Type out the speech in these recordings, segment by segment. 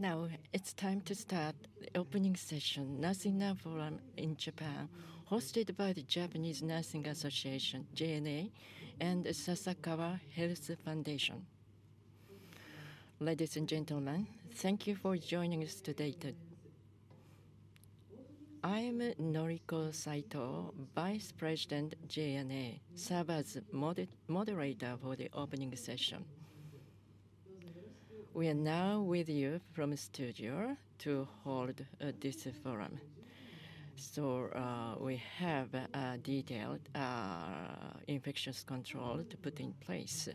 Now it's time to start the opening session, Nursing Now Forum in Japan, hosted by the Japanese Nursing Association, JNA, and Sasakawa Health Foundation. Ladies and gentlemen, thank you for joining us today. I am Noriko Saito, Vice President, JNA, serve as moderator for the opening session. We are now with you from studio to hold uh, this forum. So uh we have a detailed uh, infectious control to put in place.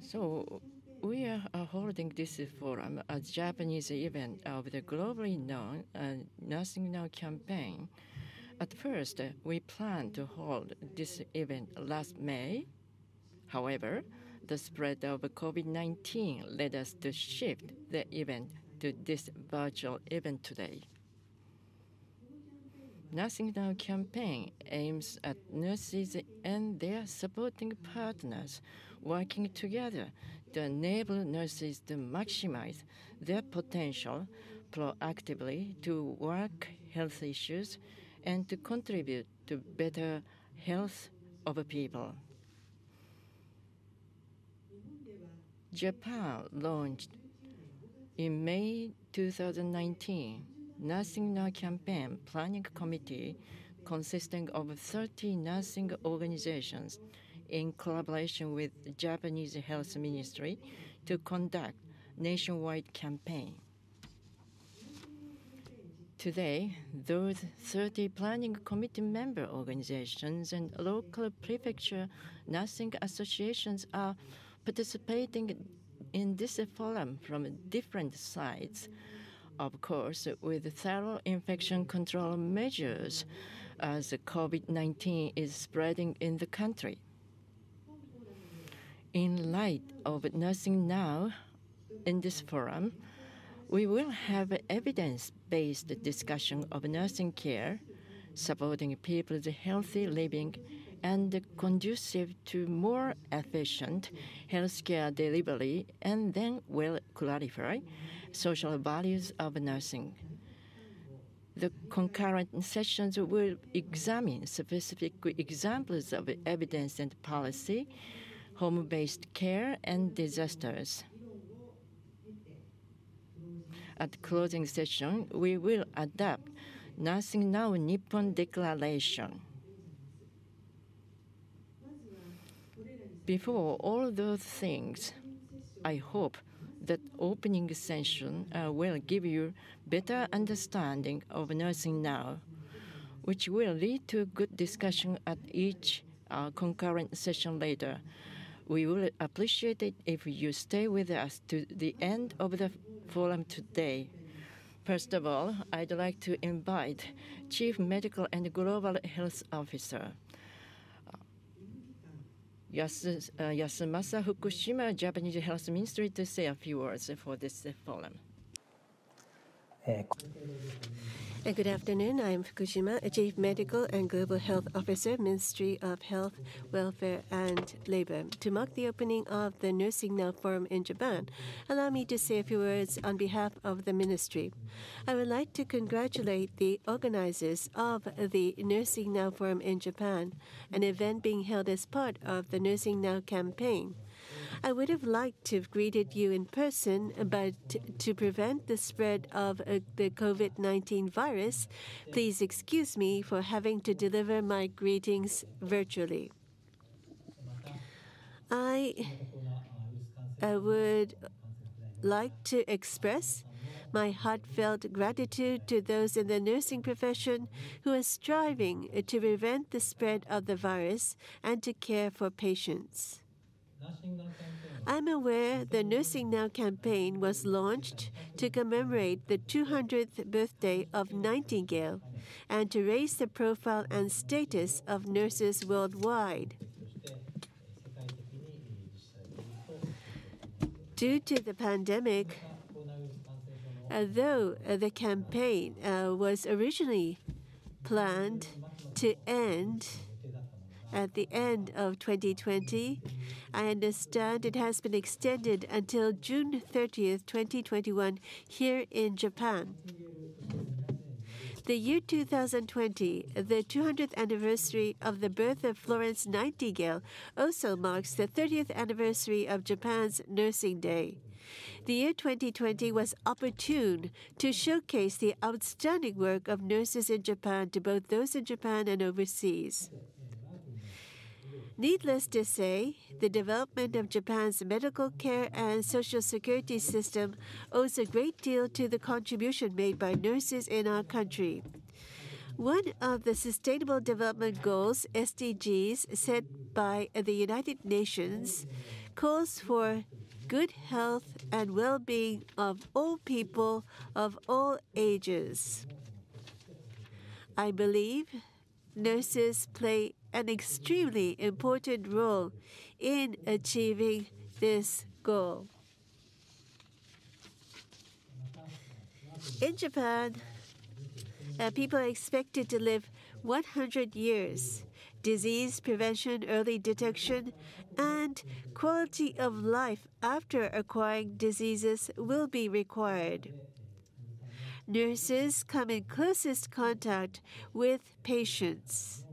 So we are holding this forum as Japanese event of the globally known Nursing Now campaign. At first, we planned to hold this event last May. However, the spread of COVID-19 led us to shift the event to this virtual event today. Nursing Now campaign aims at nurses and their supporting partners working together to enable nurses to maximize their potential proactively to work health issues and to contribute to better health of people. Japan launched in May 2019 Nursing Now campaign planning committee consisting of 30 nursing organizations in collaboration with the Japanese Health Ministry to conduct nationwide campaign. Today, those 30 planning committee member organizations and local prefecture nursing associations are participating in this forum from different sites, of course, with thorough infection control measures as COVID-19 is spreading in the country. In light of Nursing Now in this forum, we will have evidence-based discussion of nursing care, supporting people's healthy living and conducive to more efficient healthcare delivery, and then we'll clarify social values of nursing. The concurrent sessions will examine specific examples of evidence and policy, home-based care, and disasters. At closing session, we will adopt Nursing Now Nippon Declaration. Before all those things, I hope that opening session uh, will give you better understanding of Nursing Now, which will lead to good discussion at each uh, concurrent session later. We will appreciate it if you stay with us to the end of the forum today. First of all, I'd like to invite Chief Medical and Global Health Officer Uh, Yasumasa Fukushima, Japanese Health Ministry, to say a few words for this forum. Eh, Uh, good afternoon. I am Fukushima, a Chief Medical and Global Health Officer, Ministry of Health, Welfare, and Labor. To mark the opening of the Nursing Now Forum in Japan, allow me to say a few words on behalf of the ministry. I would like to congratulate the organizers of the Nursing Now Forum in Japan, an event being held as part of the Nursing Now campaign. I would have liked to have greeted you in person, but to prevent the spread of uh, the COVID-19 virus, please excuse me for having to deliver my greetings virtually. I uh, would like to express my heartfelt gratitude to those in the nursing profession who are striving to prevent the spread of the virus and to care for patients. I'm aware the Nursing Now campaign was launched to commemorate the 200th birthday of Nightingale and to raise the profile and status of nurses worldwide. Due to the pandemic, although uh, the campaign uh, was originally planned to end at the end of 2020. I understand it has been extended until June 30th, 2021, here in Japan. The year 2020, the 200th anniversary of the birth of Florence Nightingale, also marks the 30th anniversary of Japan's Nursing Day. The year 2020 was opportune to showcase the outstanding work of nurses in Japan to both those in Japan and overseas. Needless to say, the development of Japan's medical care and social security system owes a great deal to the contribution made by nurses in our country. One of the Sustainable Development Goals, SDGs, set by the United Nations, calls for good health and well being of all people of all ages. I believe nurses play an extremely important role in achieving this goal. In Japan, uh, people are expected to live 100 years. Disease prevention, early detection, and quality of life after acquiring diseases will be required. Nurses come in closest contact with patients.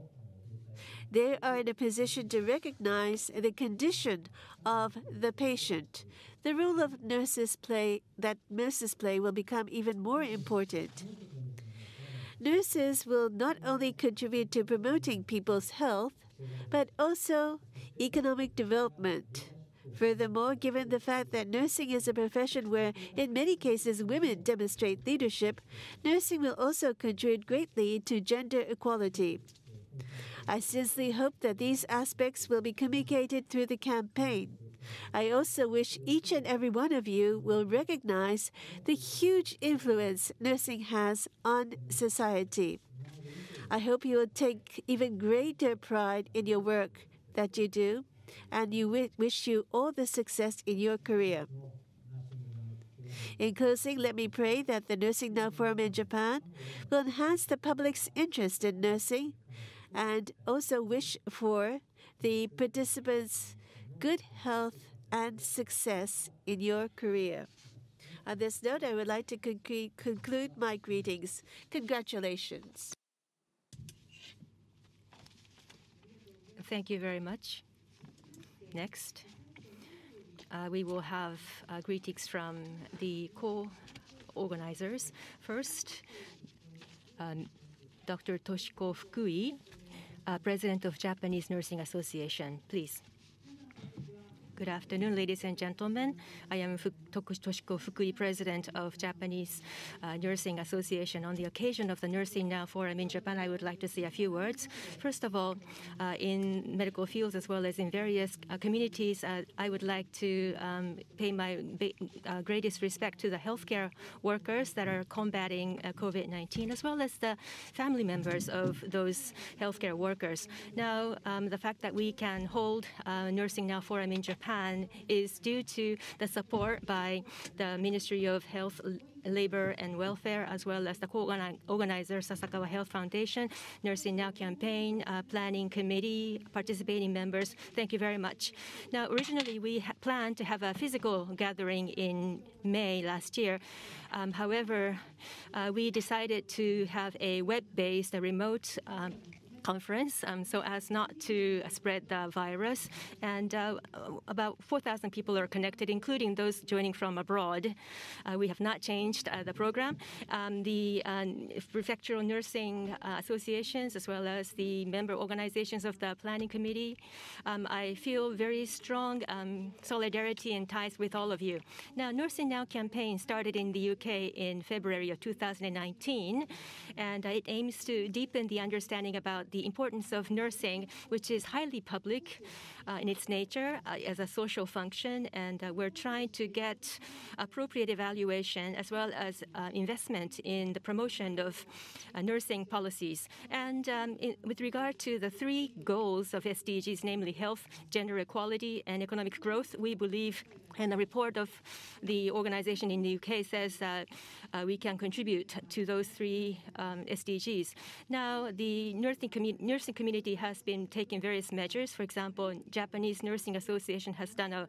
They are in a position to recognize the condition of the patient. The role of nurses play that nurses play will become even more important. Nurses will not only contribute to promoting people's health, but also economic development. Furthermore, given the fact that nursing is a profession where, in many cases, women demonstrate leadership, nursing will also contribute greatly to gender equality. I sincerely hope that these aspects will be communicated through the campaign. I also wish each and every one of you will recognize the huge influence nursing has on society. I hope you will take even greater pride in your work that you do, and you wish you all the success in your career. In closing, let me pray that the Nursing Now Forum in Japan will enhance the public's interest in nursing and also wish for the participants good health and success in your career. On this note, I would like to conclude my greetings. Congratulations. Thank you very much. Next, uh, we will have uh, greetings from the co-organizers. First, um, Dr. Toshiko Fukui, uh, President of Japanese Nursing Association. Please. Good afternoon, ladies and gentlemen. I am Toshiko Fukui, President of Japanese uh, Nursing Association. On the occasion of the Nursing Now Forum in Japan, I would like to say a few words. First of all, uh, in medical fields as well as in various uh, communities, uh, I would like to um, pay my uh, greatest respect to the healthcare workers that are combating uh, COVID-19, as well as the family members of those healthcare workers. Now, um, the fact that we can hold Nursing Now Forum in Japan Japan is due to the support by the Ministry of Health Labor and Welfare, as well as the co-organizer Sasakawa Health Foundation, Nursing Now campaign, uh, planning committee, participating members. Thank you very much. Now, originally we planned to have a physical gathering in May last year. Um, however, uh, we decided to have a web-based, a remote um, conference um, so as not to spread the virus. And uh, about 4,000 people are connected, including those joining from abroad. Uh, we have not changed uh, the program. Um, the uh, prefectural nursing uh, associations, as well as the member organizations of the planning committee, um, I feel very strong um, solidarity and ties with all of you. Now, Nursing Now campaign started in the UK in February of 2019, and it aims to deepen the understanding about the the importance of nursing, which is highly public uh, in its nature uh, as a social function, and uh, we're trying to get appropriate evaluation as well as uh, investment in the promotion of uh, nursing policies. And um, in, with regard to the three goals of SDGs, namely health, gender equality, and economic growth, we believe And the report of the organization in the UK says that uh, we can contribute to those three um, SDGs. Now, the nursing, commu- nursing community has been taking various measures. For example, Japanese Nursing Association has done a,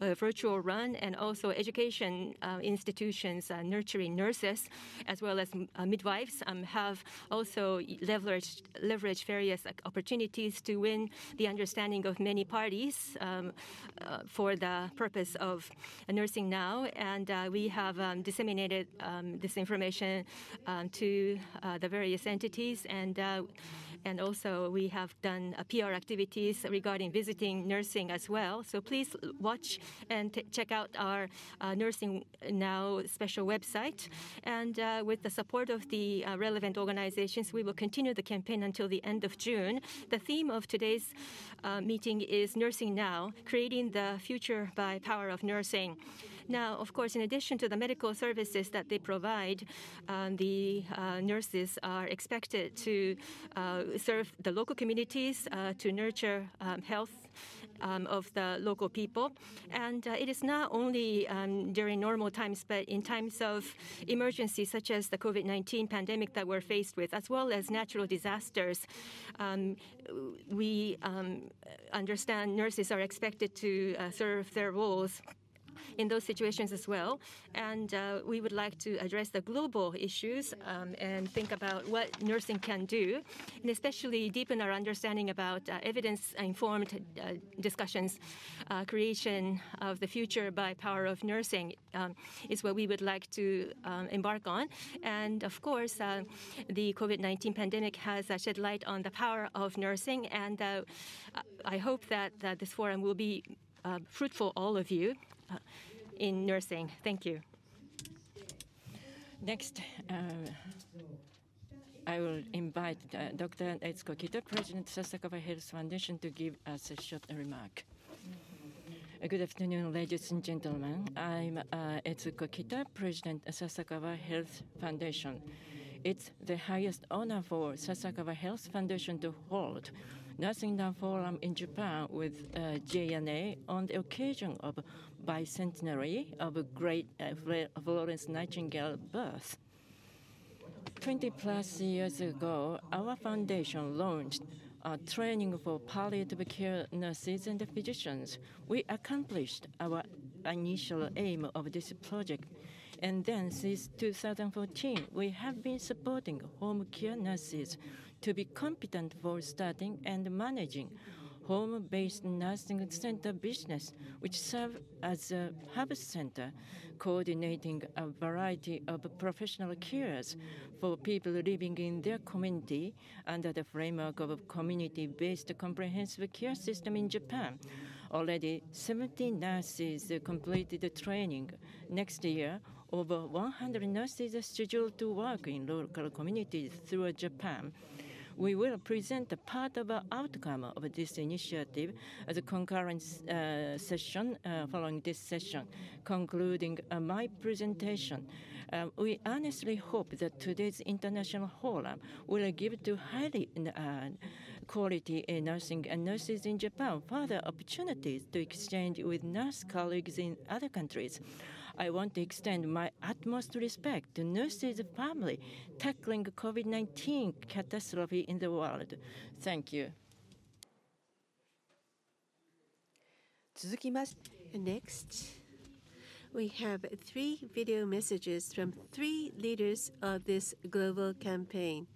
a virtual run, and also education uh, institutions uh, nurturing nurses as well as uh, midwives um, have also leveraged, leveraged various opportunities to win the understanding of many parties um, uh, for the purpose of Nursing Now, and uh, we have um, disseminated um, this information um, to uh, the various entities and uh, and also we have done uh, PR activities regarding visiting nursing as well. So please watch and check out our uh, Nursing Now special website. And uh, with the support of the relevant organizations, we will continue the campaign until the end of June. The theme of today's meeting is Nursing Now, creating the future by power of nursing. Now, of course, in addition to the medical services that they provide, um, the uh, nurses are expected to uh, serve the local communities uh, to nurture um, health um, of the local people. And uh, it is not only um, during normal times, but in times of emergencies such as the COVID 19 pandemic that we're faced with, as well as natural disasters. Um, we um, understand nurses are expected to uh, serve their roles in those situations as well. And uh, we would like to address the global issues um, and think about what nursing can do, and especially deepen our understanding about uh, evidence-informed uh, discussions. Creation of the future by power of nursing um, is what we would like to um, embark on. And of course, the COVID-19 pandemic has shed light on the power of nursing, and I hope that, that this forum will be uh, fruitful, all of you. In nursing. Thank you. Next, uh, I will invite uh, Dr. Etsuko Kita, President Sasakawa Health Foundation, to give us a short remark. Uh, good afternoon, ladies and gentlemen. I'm uh, Etsuko Kita, President Sasakawa Health Foundation. It's the highest honor for Sasakawa Health Foundation to hold Nursing Now Forum in Japan with uh, JNA on the occasion of bicentenary of a great uh, Florence Nightingale birth. 20 plus years ago, our foundation launched a training for palliative care nurses and physicians. We accomplished our initial aim of this project. And then, since 2014, we have been supporting home care nurses to be competent for starting and managing home-based nursing center business, which serve as a hub center, coordinating a variety of professional cares for people living in their community under the framework of a community-based comprehensive care system in Japan. Already 70 nurses completed the training. Next year, over 100 nurses are scheduled to work in local communities throughout Japan we will present a part of the outcome of this initiative as a concurrent uh, session uh, following this session, concluding uh, my presentation. Uh, we honestly hope that today's international forum will give to highly uh, quality nursing and nurses in Japan further opportunities to exchange with nurse colleagues in other countries. I want to extend my utmost respect to nurses' family tackling COVID-19 catastrophe in the world. Thank you. Next, we have three video messages from three leaders of this global campaign.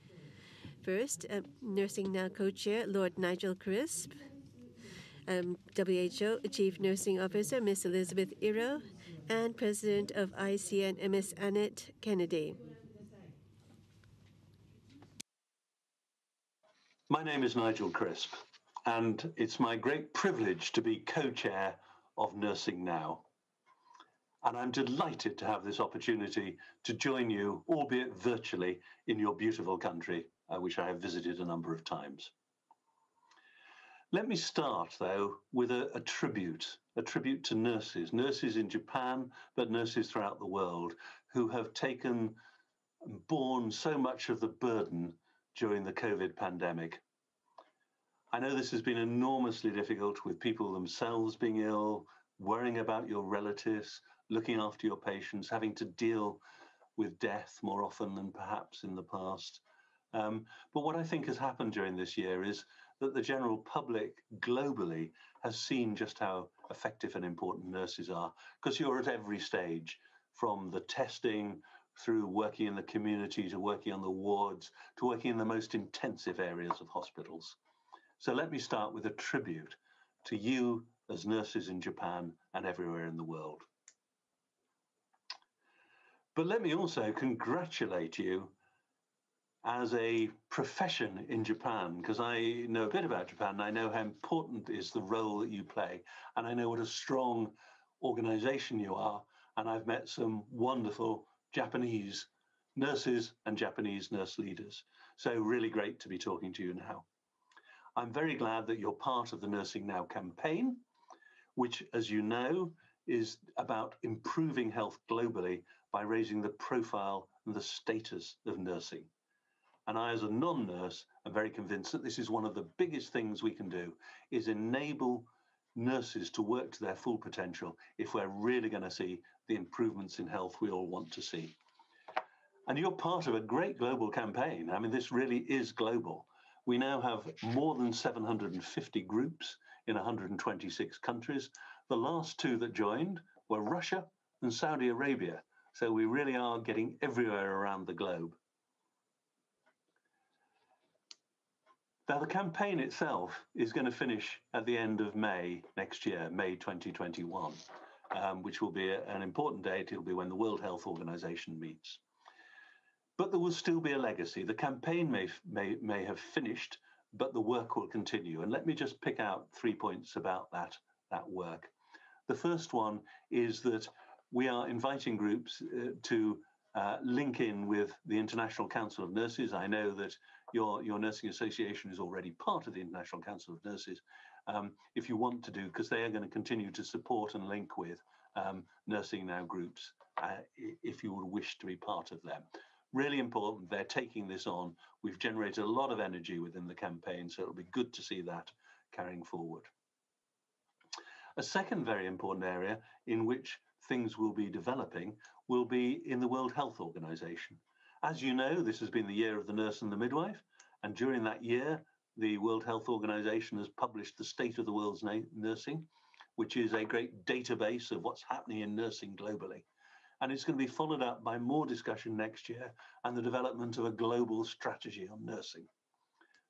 First, uh, Nursing Now co-chair Lord Nigel Crisp, um, WHO Chief Nursing Officer Miss Elizabeth Iro, and President of ICN, Ms. Annette Kennedy. My name is Nigel Crisp, and it's my great privilege to be co chair of Nursing Now. And I'm delighted to have this opportunity to join you, albeit virtually, in your beautiful country, uh, which I have visited a number of times. Let me start, though, with a, a, tribute, a tribute to nurses, nurses in Japan, but nurses throughout the world who have taken and borne so much of the burden during the COVID pandemic. I know this has been enormously difficult with people themselves being ill, worrying about your relatives, looking after your patients, having to deal with death more often than perhaps in the past. Um, but what I think has happened during this year is that the general public globally has seen just how effective and important nurses are because you're at every stage from the testing through working in the community to working on the wards to working in the most intensive areas of hospitals. So let me start with a tribute to you as nurses in Japan and everywhere in the world. But let me also congratulate you as a profession in Japan, because I know a bit about Japan and I know how important is the role that you play. And I know what a strong organization you are. And I've met some wonderful Japanese nurses and Japanese nurse leaders. So, really great to be talking to you now. I'm very glad that you're part of the Nursing Now campaign, which, as you know, is about improving health globally by raising the profile and the status of nursing. And I, as a non-nurse, am very convinced that this is one of the biggest things we can do, is enable nurses to work to their full potential if we're really going to see the improvements in health we all want to see. And you're part of a great global campaign. I mean, this really is global. We now have more than 750 groups in 126 countries. The last two that joined were Russia and Saudi Arabia. So we really are getting everywhere around the globe. Now, the campaign itself is going to finish at the end of May next year, May 2021, um, which will be a, an important date. It'll be when the World Health Organization meets. But there will still be a legacy. The campaign may, may, may have finished, but the work will continue. And let me just pick out three points about that, that work. The first one is that we are inviting groups uh, to uh, link in with the International Council of Nurses. I know that your, your nursing association is already part of the International Council of Nurses, um, if you want to do, because they are going to continue to support and link with um, Nursing Now groups uh, if you would wish to be part of them. Really important, they're taking this on. We've generated a lot of energy within the campaign, so it'll be good to see that carrying forward. A second very important area in which things will be developing will be in the World Health Organization. As you know, this has been the year of the nurse and the midwife. And during that year, the World Health Organization has published the State of the World's Nursing, which is a great database of what's happening in nursing globally. And it's going to be followed up by more discussion next year and the development of a global strategy on nursing.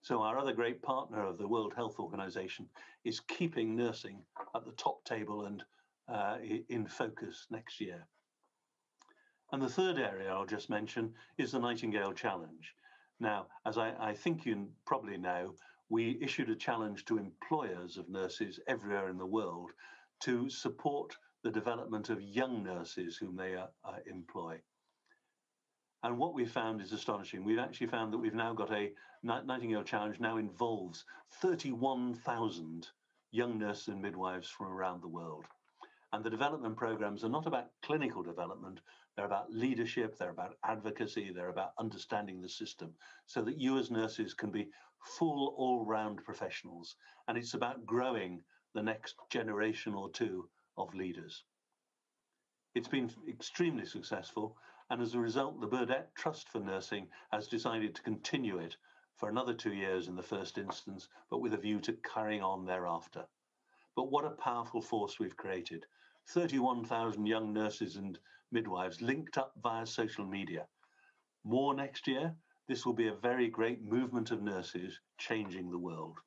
So, our other great partner of the World Health Organization is keeping nursing at the top table and uh, in focus next year. And the third area I'll just mention is the Nightingale Challenge. Now, as I, I, think you probably know, we issued a challenge to employers of nurses everywhere in the world to support the development of young nurses whom they uh, uh, employ. And what we found is astonishing. We've actually found that we've now got a Nightingale Challenge now involves 31,000 young nurses and midwives from around the world. And the development programs are not about clinical development, they're about leadership, they're about advocacy, they're about understanding the system so that you as nurses can be full all round professionals. And it's about growing the next generation or two of leaders. It's been extremely successful. And as a result, the Burdett Trust for Nursing has decided to continue it for another two years in the first instance, but with a view to carrying on thereafter. But what a powerful force we've created. 31,000 young nurses and midwives linked up via social media. More next year, this will be a very great movement of nurses changing the world.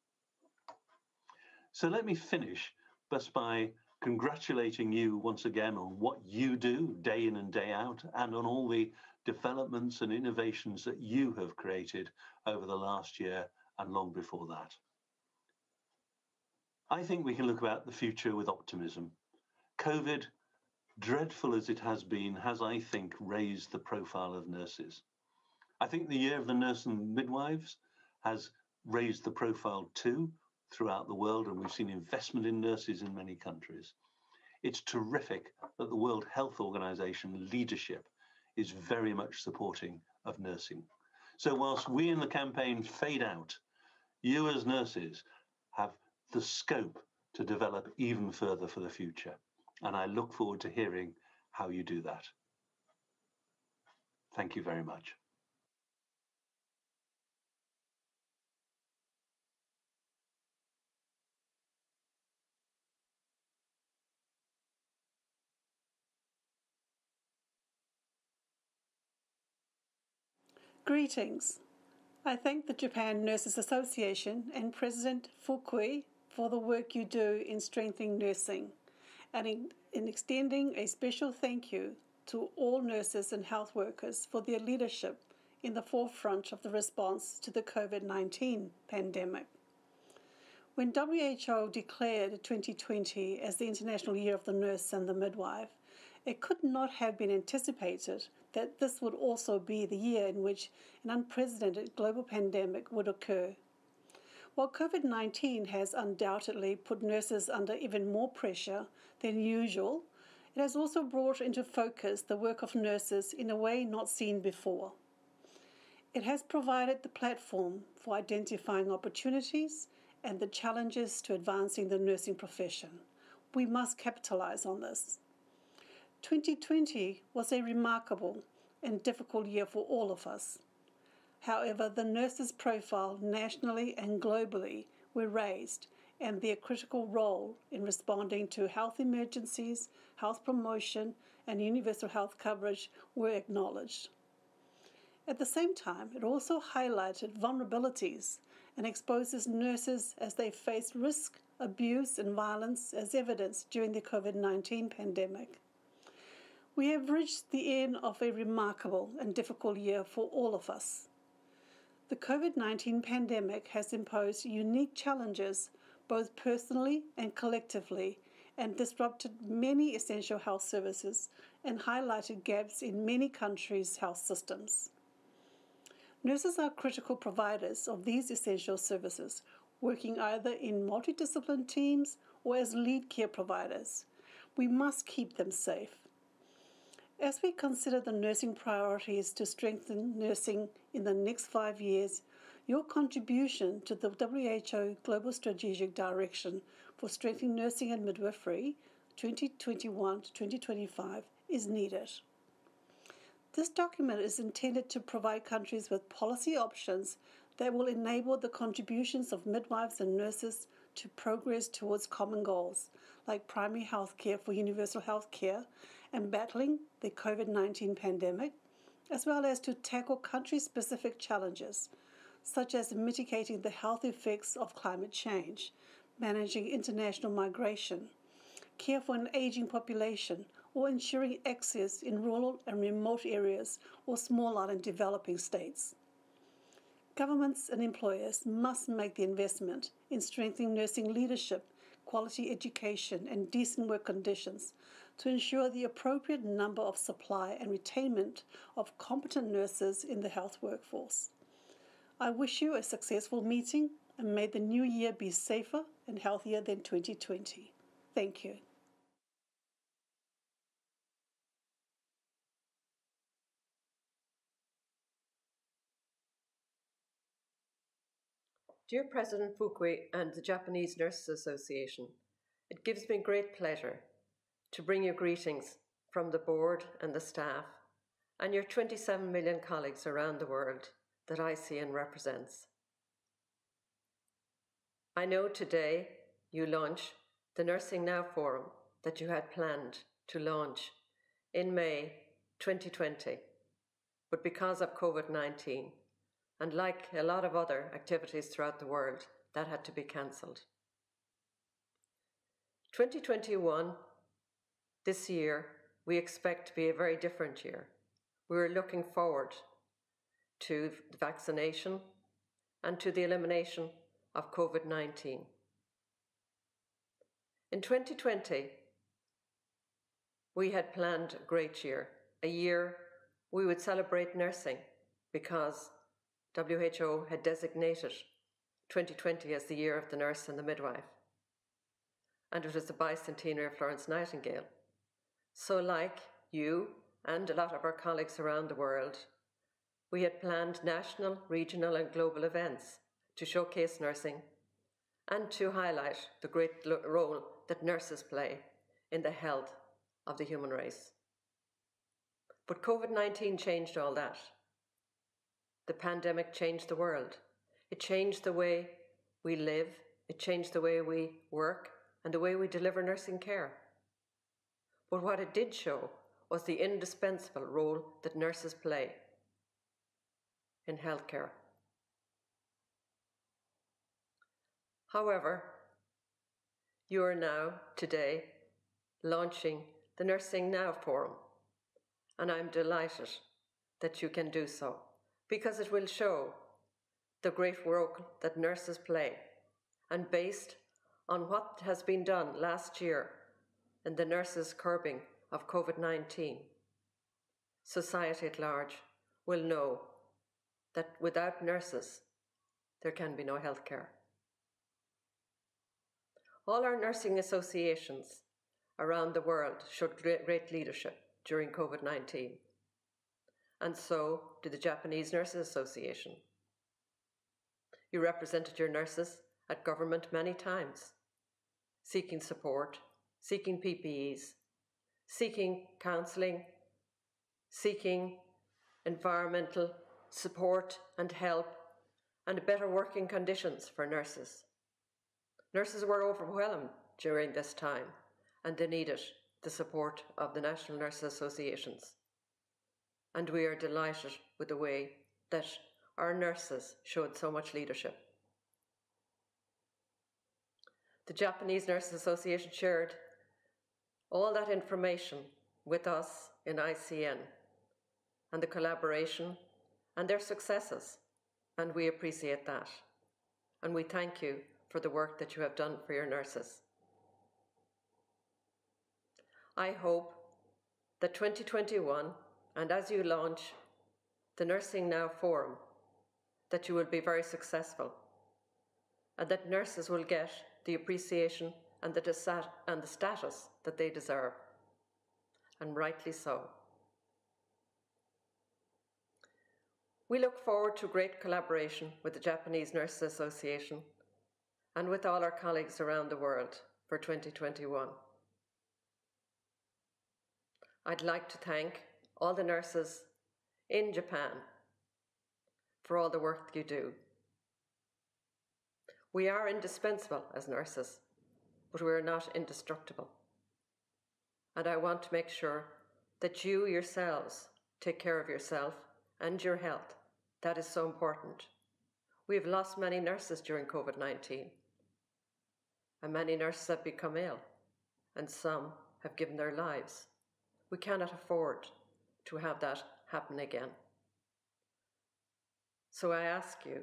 So let me finish just by congratulating you once again on what you do day in and day out and on all the developments and innovations that you have created over the last year and long before that. I think we can look about the future with optimism. COVID, dreadful as it has been, has, I think, raised the profile of nurses. I think the year of the nurse and midwives has raised the profile too throughout the world, and we've seen investment in nurses in many countries. It's terrific that the World Health Organization leadership is very much supporting of nursing. So, whilst we in the campaign fade out, you as nurses have the scope to develop even further for the future. And I look forward to hearing how you do that. Thank you very much. Greetings. I thank the Japan Nurses Association and President Fukui for the work you do in strengthening nursing and in, in, extending a special thank you to all nurses and health workers for their leadership in the forefront of the response to the COVID 19 pandemic. When WHO declared 2020 as the International Year of the Nurse and the Midwife, it could not have been anticipated that this would also be the year in which an unprecedented global pandemic would occur. While COVID 19 has undoubtedly put nurses under even more pressure than usual, it has also brought into focus the work of nurses in a way not seen before. It has provided the platform for identifying opportunities and the challenges to advancing the nursing profession. We must capitalize on this. 2020 was a remarkable and difficult year for all of us. However, the nurses' profile nationally and globally were raised, and their critical role in responding to health emergencies, health promotion, and universal health coverage were acknowledged. At the same time, it also highlighted vulnerabilities and exposes nurses as they face risk, abuse, and violence as evidenced during the COVID 19 pandemic. We have reached the end of a remarkable and difficult year for all of us. The COVID 19 pandemic has imposed unique challenges, both personally and collectively, and disrupted many essential health services and highlighted gaps in many countries' health systems. Nurses are critical providers of these essential services, working either in multidisciplinary teams or as lead care providers. We must keep them safe. As we consider the nursing priorities to strengthen nursing in the next five years, your contribution to the WHO Global Strategic Direction for Strengthening Nursing and Midwifery 2021 to 2025 is needed. This document is intended to provide countries with policy options that will enable the contributions of midwives and nurses to progress towards common goals like primary health care for universal health care and battling the COVID 19 pandemic, as well as to tackle country specific challenges, such as mitigating the health effects of climate change, managing international migration, care for an aging population, or ensuring access in rural and remote areas or small island developing states. Governments and employers must make the investment in strengthening nursing leadership, quality education, and decent work conditions to ensure the appropriate number of supply and retainment of competent nurses in the health workforce. I wish you a successful meeting and may the new year be safer and healthier than 2020. Thank you. Dear President Fukui and the Japanese Nurses Association, it gives me great pleasure to bring you greetings from the board and the staff and your 27 million colleagues around the world that ICN represents. I know today you launch the Nursing Now Forum that you had planned to launch in May 2020, but because of COVID 19, and like a lot of other activities throughout the world, that had to be cancelled. 2021 this year, we expect to be a very different year. We're looking forward to the vaccination and to the elimination of COVID 19. In 2020, we had planned a great year, a year we would celebrate nursing because WHO had designated 2020 as the year of the nurse and the midwife. And it was the bicentenary of Florence Nightingale. So, like you and a lot of our colleagues around the world, we had planned national, regional, and global events to showcase nursing and to highlight the great role that nurses play in the health of the human race. But COVID 19 changed all that. The pandemic changed the world. It changed the way we live, it changed the way we work, and the way we deliver nursing care. But what it did show was the indispensable role that nurses play in healthcare. However, you are now, today, launching the Nursing Now Forum, and I'm delighted that you can do so because it will show the great work that nurses play and based on what has been done last year in the nurses' curbing of COVID 19, society at large will know that without nurses, there can be no healthcare. All our nursing associations around the world showed great leadership during COVID 19, and so did the Japanese Nurses Association. You represented your nurses at government many times, seeking support, seeking PPEs, seeking counselling, seeking environmental support and help, and better working conditions for nurses. Nurses were overwhelmed during this time and they needed the support of the National Nurses Associations. And we are delighted with the way that our nurses showed so much leadership. The Japanese Nurses Association shared all that information with us in ICN and the collaboration and their successes, and we appreciate that. And we thank you for the work that you have done for your nurses. I hope that 2021, and as you launch the Nursing Now Forum, that you will be very successful and that nurses will get the appreciation and the, and the status that they deserve, and rightly so. We look forward to great collaboration with the Japanese Nurses Association and with all our colleagues around the world for 2021. I'd like to thank all the nurses in Japan for all the work you do. We are indispensable as nurses, but we are not indestructible. And I want to make sure that you yourselves take care of yourself and your health. That is so important. We have lost many nurses during COVID 19 and many nurses have become ill, and some have given their lives. We cannot afford to have that happen again. So I ask you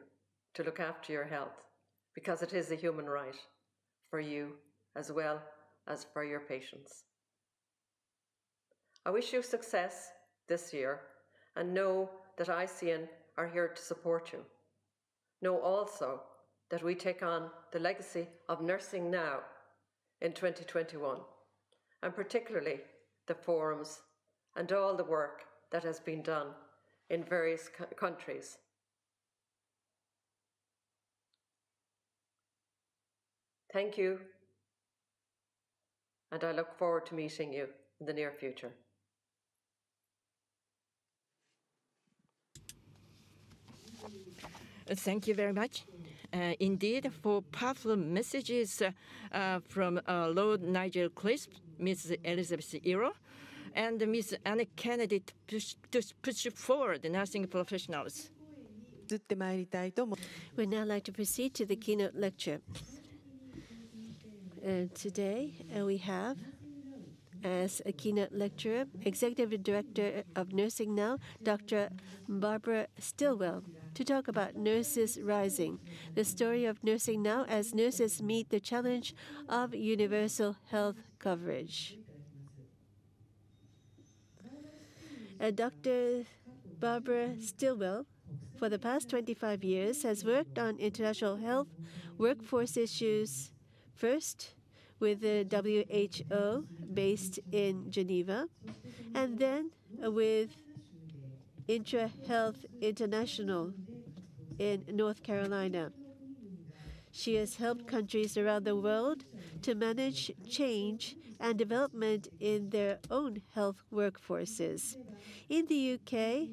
to look after your health because it is a human right for you as well as for your patients. I wish you success this year and know that ICN are here to support you. Know also that we take on the legacy of nursing now in 2021, and particularly the forums and all the work that has been done in various countries. Thank you, and I look forward to meeting you in the near future. Thank you very much. Uh, indeed, for powerful messages uh, from uh, Lord Nigel Crisp, Ms. Elizabeth Iro, and Ms. Anna Kennedy to push, to push forward the nursing professionals. We'd now like to proceed to the keynote lecture. Today uh, we have as a keynote lecturer, Executive Director of Nursing Now, Dr. Barbara Stilwell to talk about Nurses Rising, the story of nursing now as nurses meet the challenge of universal health coverage. Uh, Dr. Barbara Stilwell, for the past 25 years, has worked on international health workforce issues, first with the WHO based in Geneva, and then with Intra Health International in North Carolina. She has helped countries around the world to manage change and development in their own health workforces. In the UK,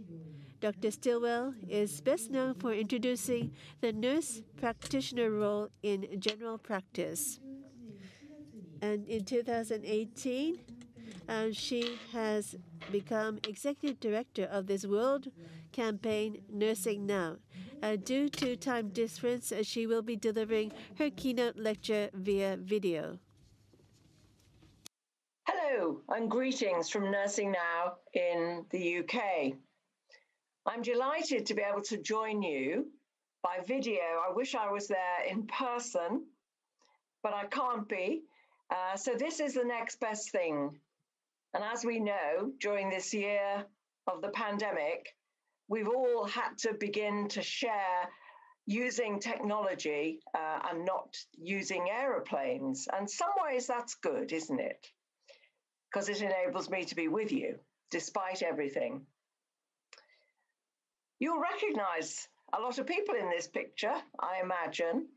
Dr. Stilwell is best known for introducing the nurse practitioner role in general practice. And in 2018, uh, she has become executive director of this world campaign, Nursing Now. Uh, due to time difference, uh, she will be delivering her keynote lecture via video. Hello, and greetings from Nursing Now in the UK. I'm delighted to be able to join you by video. I wish I was there in person, but I can't be. Uh, so, this is the next best thing. And as we know, during this year of the pandemic, we've all had to begin to share using technology uh, and not using aeroplanes. And some ways that's good, isn't it? Because it enables me to be with you despite everything. You'll recognize a lot of people in this picture, I imagine.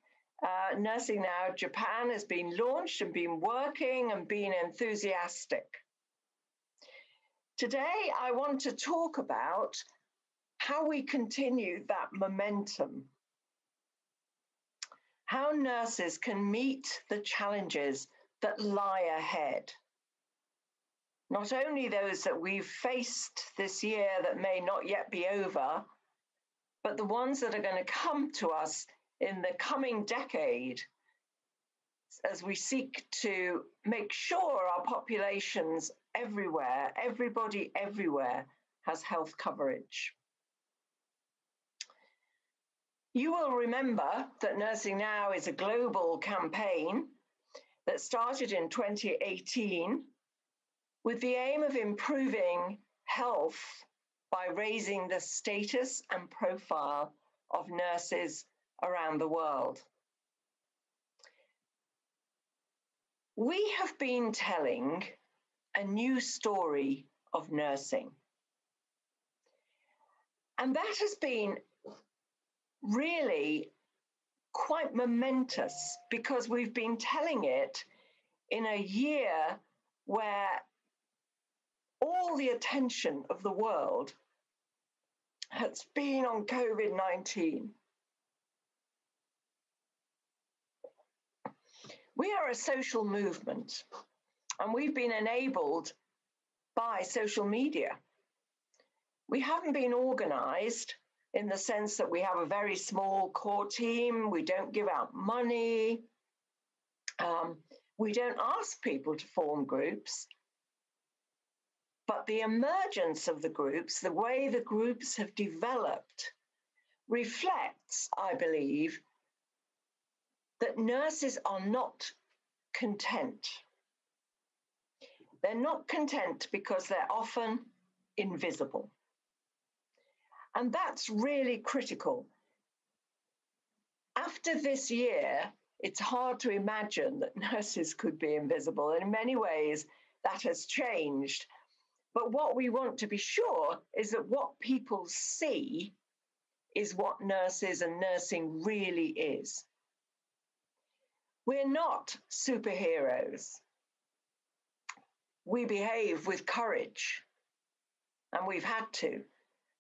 Uh, Nursing Now Japan has been launched and been working and been enthusiastic. Today, I want to talk about how we continue that momentum, how nurses can meet the challenges that lie ahead. Not only those that we've faced this year that may not yet be over, but the ones that are going to come to us in the coming decade as we seek to make sure our populations everywhere, everybody everywhere, has health coverage. You will remember that Nursing Now is a global campaign that started in 2018 with the aim of improving health by raising the status and profile of nurses around the world. We have been telling a new story of nursing. And that has been really quite momentous because we've been telling it in a year where all the attention of the world has been on COVID 19. We are a social movement and we've been enabled by social media. We haven't been organized in the sense that we have a very small core team, we don't give out money, um, we don't ask people to form groups. But the emergence of the groups, the way the groups have developed, reflects, I believe, that nurses are not content. They're not content because they're often invisible. And that's really critical. After this year, it's hard to imagine that nurses could be invisible. And in many ways, that has changed. But what we want to be sure is that what people see is what nurses and nursing really is. We're not superheroes. We behave with courage, and we've had to,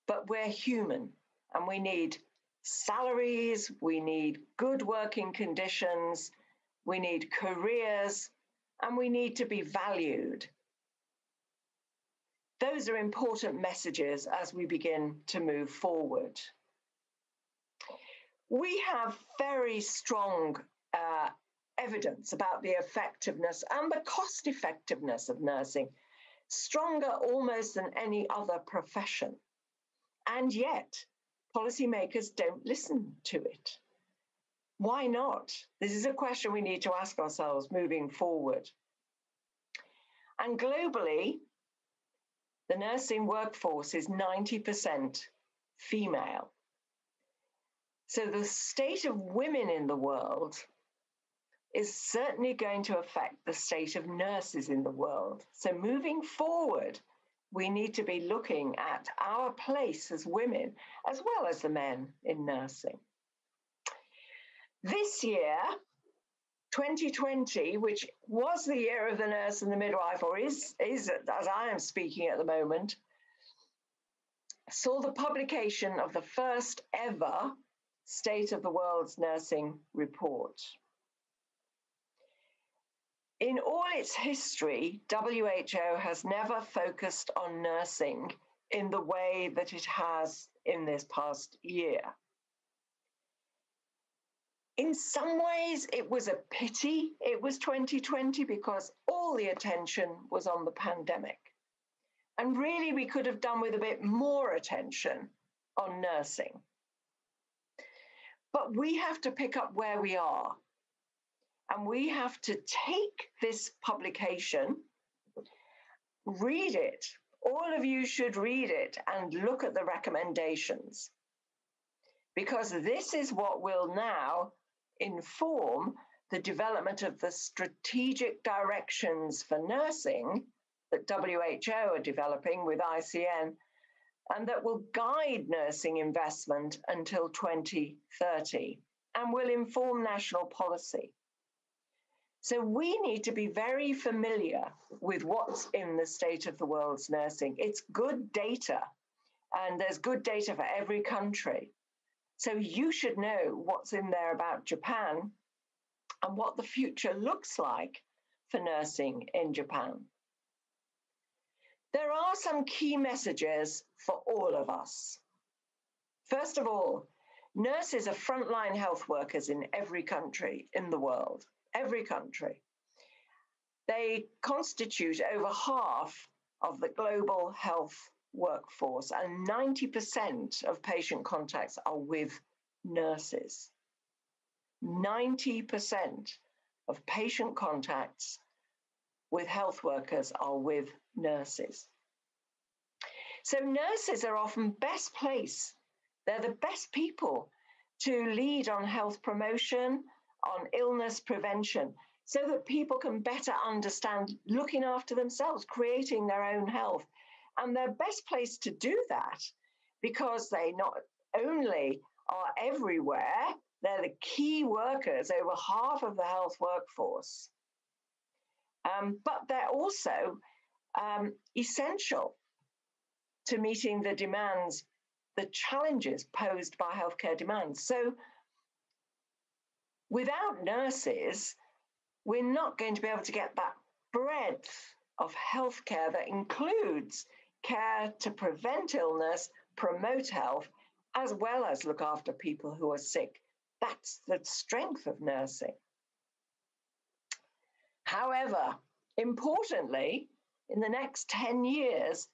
but we're human and we need salaries, we need good working conditions, we need careers, and we need to be valued. Those are important messages as we begin to move forward. We have very strong uh, evidence about the effectiveness and the cost effectiveness of nursing, stronger almost than any other profession. And yet, policymakers don't listen to it. Why not? This is a question we need to ask ourselves moving forward. And globally, the nursing workforce is 90% female. So the state of women in the world is certainly going to affect the state of nurses in the world. So moving forward, we need to be looking at our place as women as well as the men in nursing. This year, 2020, which was the year of the nurse and the midwife, or is, is as I am speaking at the moment, saw the publication of the first ever State of the World's Nursing Report. In all its history, WHO has never focused on nursing in the way that it has in this past year. In some ways, it was a pity it was 2020 because all the attention was on the pandemic. And really, we could have done with a bit more attention on nursing. But we have to pick up where we are. And we have to take this publication, read it. All of you should read it and look at the recommendations. Because this is what will now inform the development of the strategic directions for nursing that WHO are developing with ICN and that will guide nursing investment until 2030 and will inform national policy. So we need to be very familiar with what's in the state of the world's nursing. It's good data, and there's good data for every country. So you should know what's in there about Japan and what the future looks like for nursing in Japan. There are some key messages for all of us. First of all, nurses are frontline health workers in every country in the world, every country. They constitute over half of the global health workforce, and 90% of patient contacts are with nurses. 90% of patient contacts with health workers are with nurses. So, nurses are often best placed, they're the best people to lead on health promotion, on illness prevention, so that people can better understand looking after themselves, creating their own health. And they're best placed to do that because they not only are everywhere, they're the key workers, over half of the health workforce. Um, but they're also um, essential to meeting the demands, the challenges posed by healthcare demands. So, without nurses, we're not going to be able to get that breadth of healthcare that includes care to prevent illness, promote health, as well as look after people who are sick. That's the strength of nursing. However, importantly, in the next 10 years,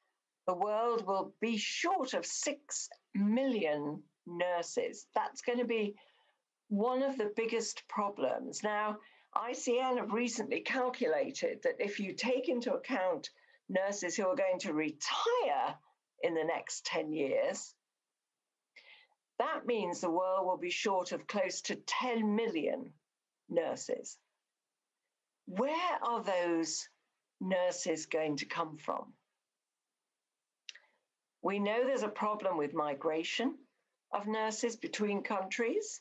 the world will be short of 6 million nurses. That's going to be one of the biggest problems. Now, ICN have recently calculated that if you take into account nurses who are going to retire in the next 10 years, that means the world will be short of close to 10 million nurses. Where are those nurses going to come from? We know there's a problem with migration of nurses between countries.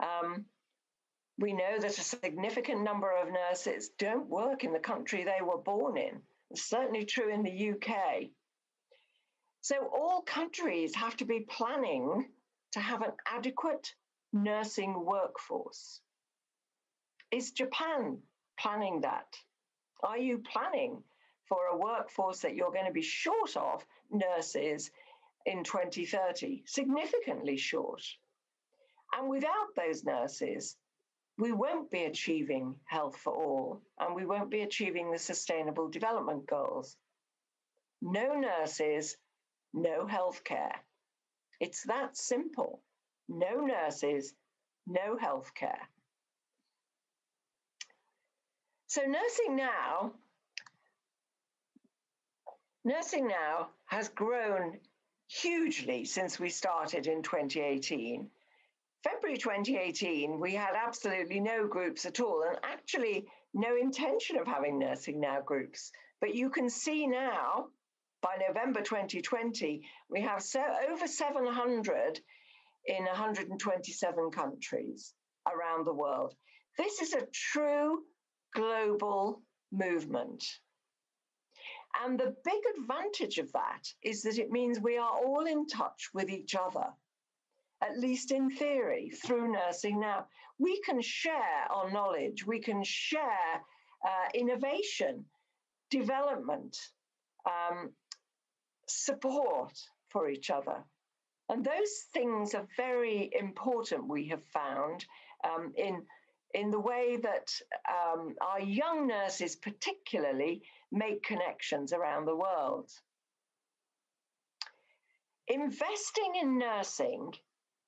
Um, we know that a significant number of nurses don't work in the country they were born in. It's certainly true in the UK. So all countries have to be planning to have an adequate nursing workforce. Is Japan planning that? Are you planning for a workforce that you're going to be short of nurses in 2030? Significantly short. And without those nurses, we won't be achieving health for all and we won't be achieving the sustainable development goals. No nurses, no healthcare. It's that simple. No nurses, no healthcare. So nursing now, nursing now has grown hugely since we started in 2018. February 2018, we had absolutely no groups at all, and actually no intention of having nursing now groups. But you can see now, by November 2020, we have so over 700 in 127 countries around the world. This is a true global movement. And the big advantage of that is that it means we are all in touch with each other, at least in theory, through Nursing Now. We can share our knowledge, we can share uh, innovation, development, um, support for each other. And those things are very important, we have found, um, in, in the way that um, our young nurses, particularly, make connections around the world. Investing in nursing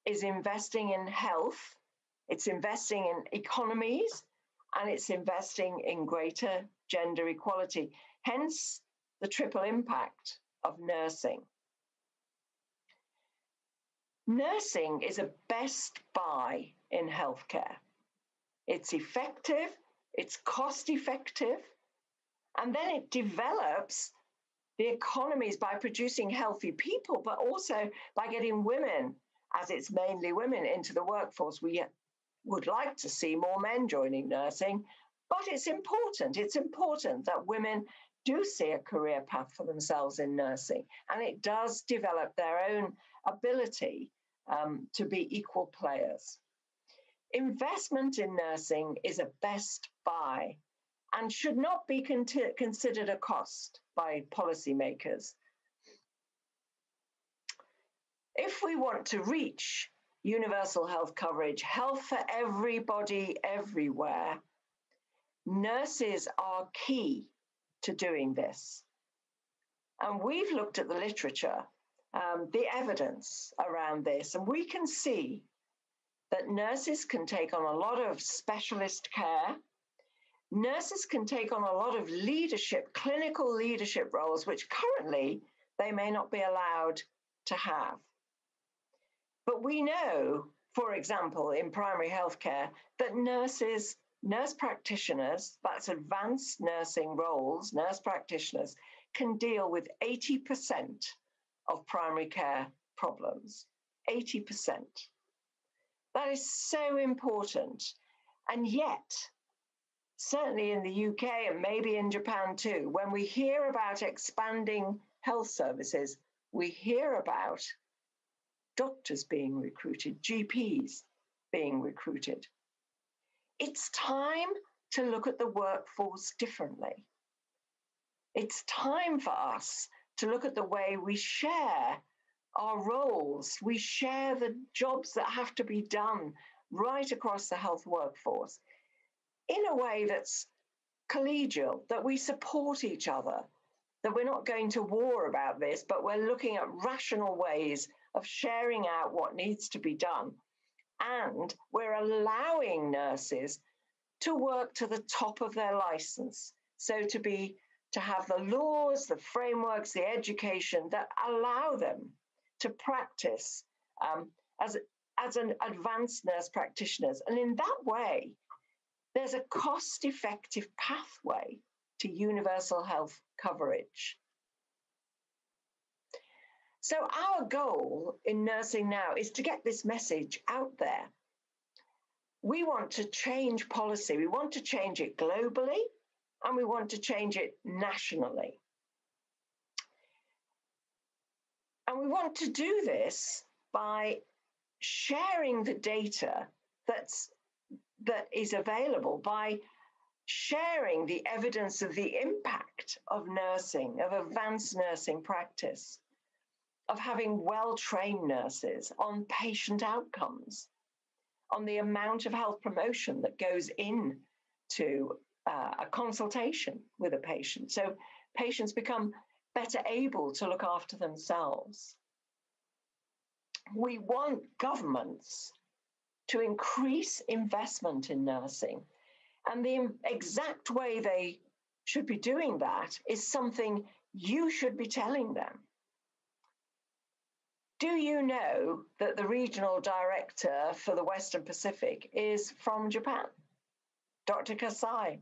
is investing in health, it's investing in economies, and it's investing in greater gender equality. Hence, the triple impact of nursing. Nursing is a best buy in healthcare. It's effective, it's cost effective, and then it develops the economies by producing healthy people, but also by getting women, as it's mainly women, into the workforce. We would like to see more men joining nursing, but it's important. It's important that women do see a career path for themselves in nursing, and it does develop their own ability um, to be equal players. Investment in nursing is a best buy and should not be con- considered a cost by policymakers. If we want to reach universal health coverage, health for everybody everywhere, nurses are key to doing this. And we've looked at the literature, um, the evidence around this, and we can see that nurses can take on a lot of specialist care. Nurses can take on a lot of leadership, clinical leadership roles, which currently they may not be allowed to have. But we know, for example, in primary healthcare, that nurses nurse practitioners, that's advanced nursing roles, nurse practitioners, can deal with 80% of primary care problems. 80%. That is so important. And yet, certainly in the UK and maybe in Japan too, when we hear about expanding health services, we hear about doctors being recruited, GPs being recruited. It's time to look at the workforce differently. It's time for us to look at the way we share our roles. We share the jobs that have to be done right across the health workforce in a way that's collegial, that we support each other, that we're not going to war about this, but we're looking at rational ways of sharing out what needs to be done and we're allowing nurses to work to the top of their license. So to be to have the laws, the frameworks, the education that allow them to practice um, as as an advanced nurse practitioners. And in that way, there's a cost-effective pathway to universal health coverage. So, our goal in Nursing Now is to get this message out there. We want to change policy, we want to change it globally, and we want to change it nationally. And we want to do this by sharing the data that's that is available by sharing the evidence of the impact of nursing, of advanced nursing practice of having well trained nurses on patient outcomes, on the amount of health promotion that goes in to uh, a consultation with a patient. So patients become better able to look after themselves. We want governments to increase investment in nursing. And the exact way they should be doing that is something you should be telling them. Do you know that the regional director for the Western Pacific is from Japan? Dr. Kasai.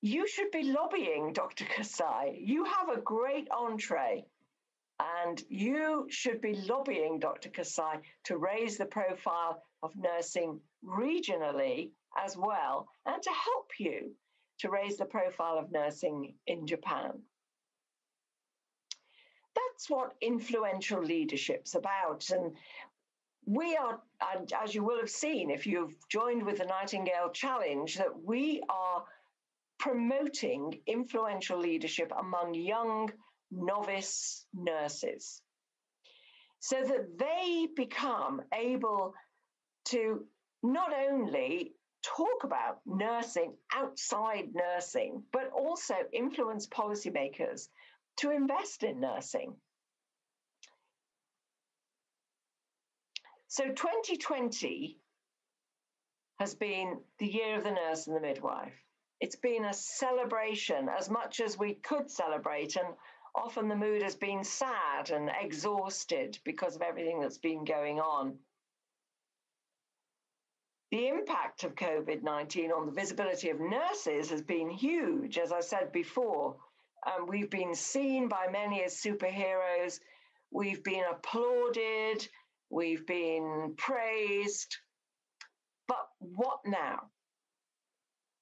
You should be lobbying Dr. Kasai. You have a great entree, and you should be lobbying Dr. Kasai to raise the profile of nursing regionally as well, and to help you to raise the profile of nursing in Japan. That's what influential leadership's about. And we are, and as you will have seen if you've joined with the Nightingale Challenge, that we are promoting influential leadership among young novice nurses so that they become able to not only talk about nursing outside nursing, but also influence policymakers to invest in nursing. So 2020 has been the year of the nurse and the midwife. It's been a celebration as much as we could celebrate, and often the mood has been sad and exhausted because of everything that's been going on. The impact of COVID 19 on the visibility of nurses has been huge, as I said before. Um, we've been seen by many as superheroes, we've been applauded, we've been praised. But what now?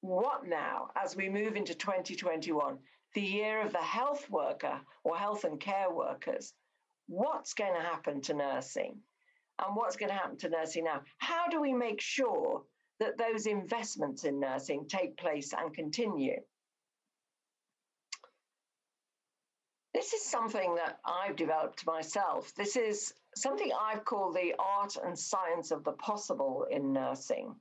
What now as we move into 2021, the year of the health worker or health and care workers? What's going to happen to nursing? and what's going to happen to nursing now. How do we make sure that those investments in nursing take place and continue? This is something that I've developed myself. This is something I've called the art and science of the possible in nursing.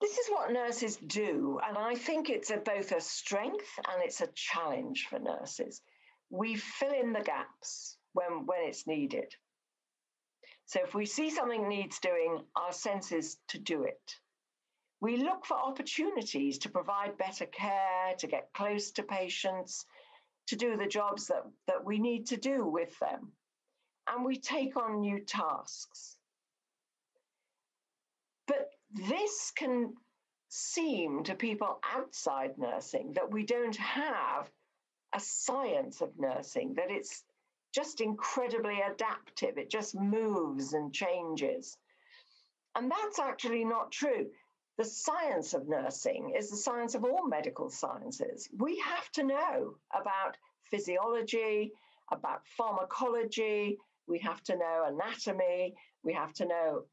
This is what nurses do, and I think it's a, both a strength and it's a challenge for nurses. We fill in the gaps when, when it's needed. So if we see something needs doing, our sense is to do it. We look for opportunities to provide better care, to get close to patients, to do the jobs that, that we need to do with them. And we take on new tasks. But this can seem to people outside nursing that we don't have a science of nursing, that it's just incredibly adaptive. It just moves and changes. And that's actually not true. The science of nursing is the science of all medical sciences. We have to know about physiology, about pharmacology, we have to know anatomy, we have to know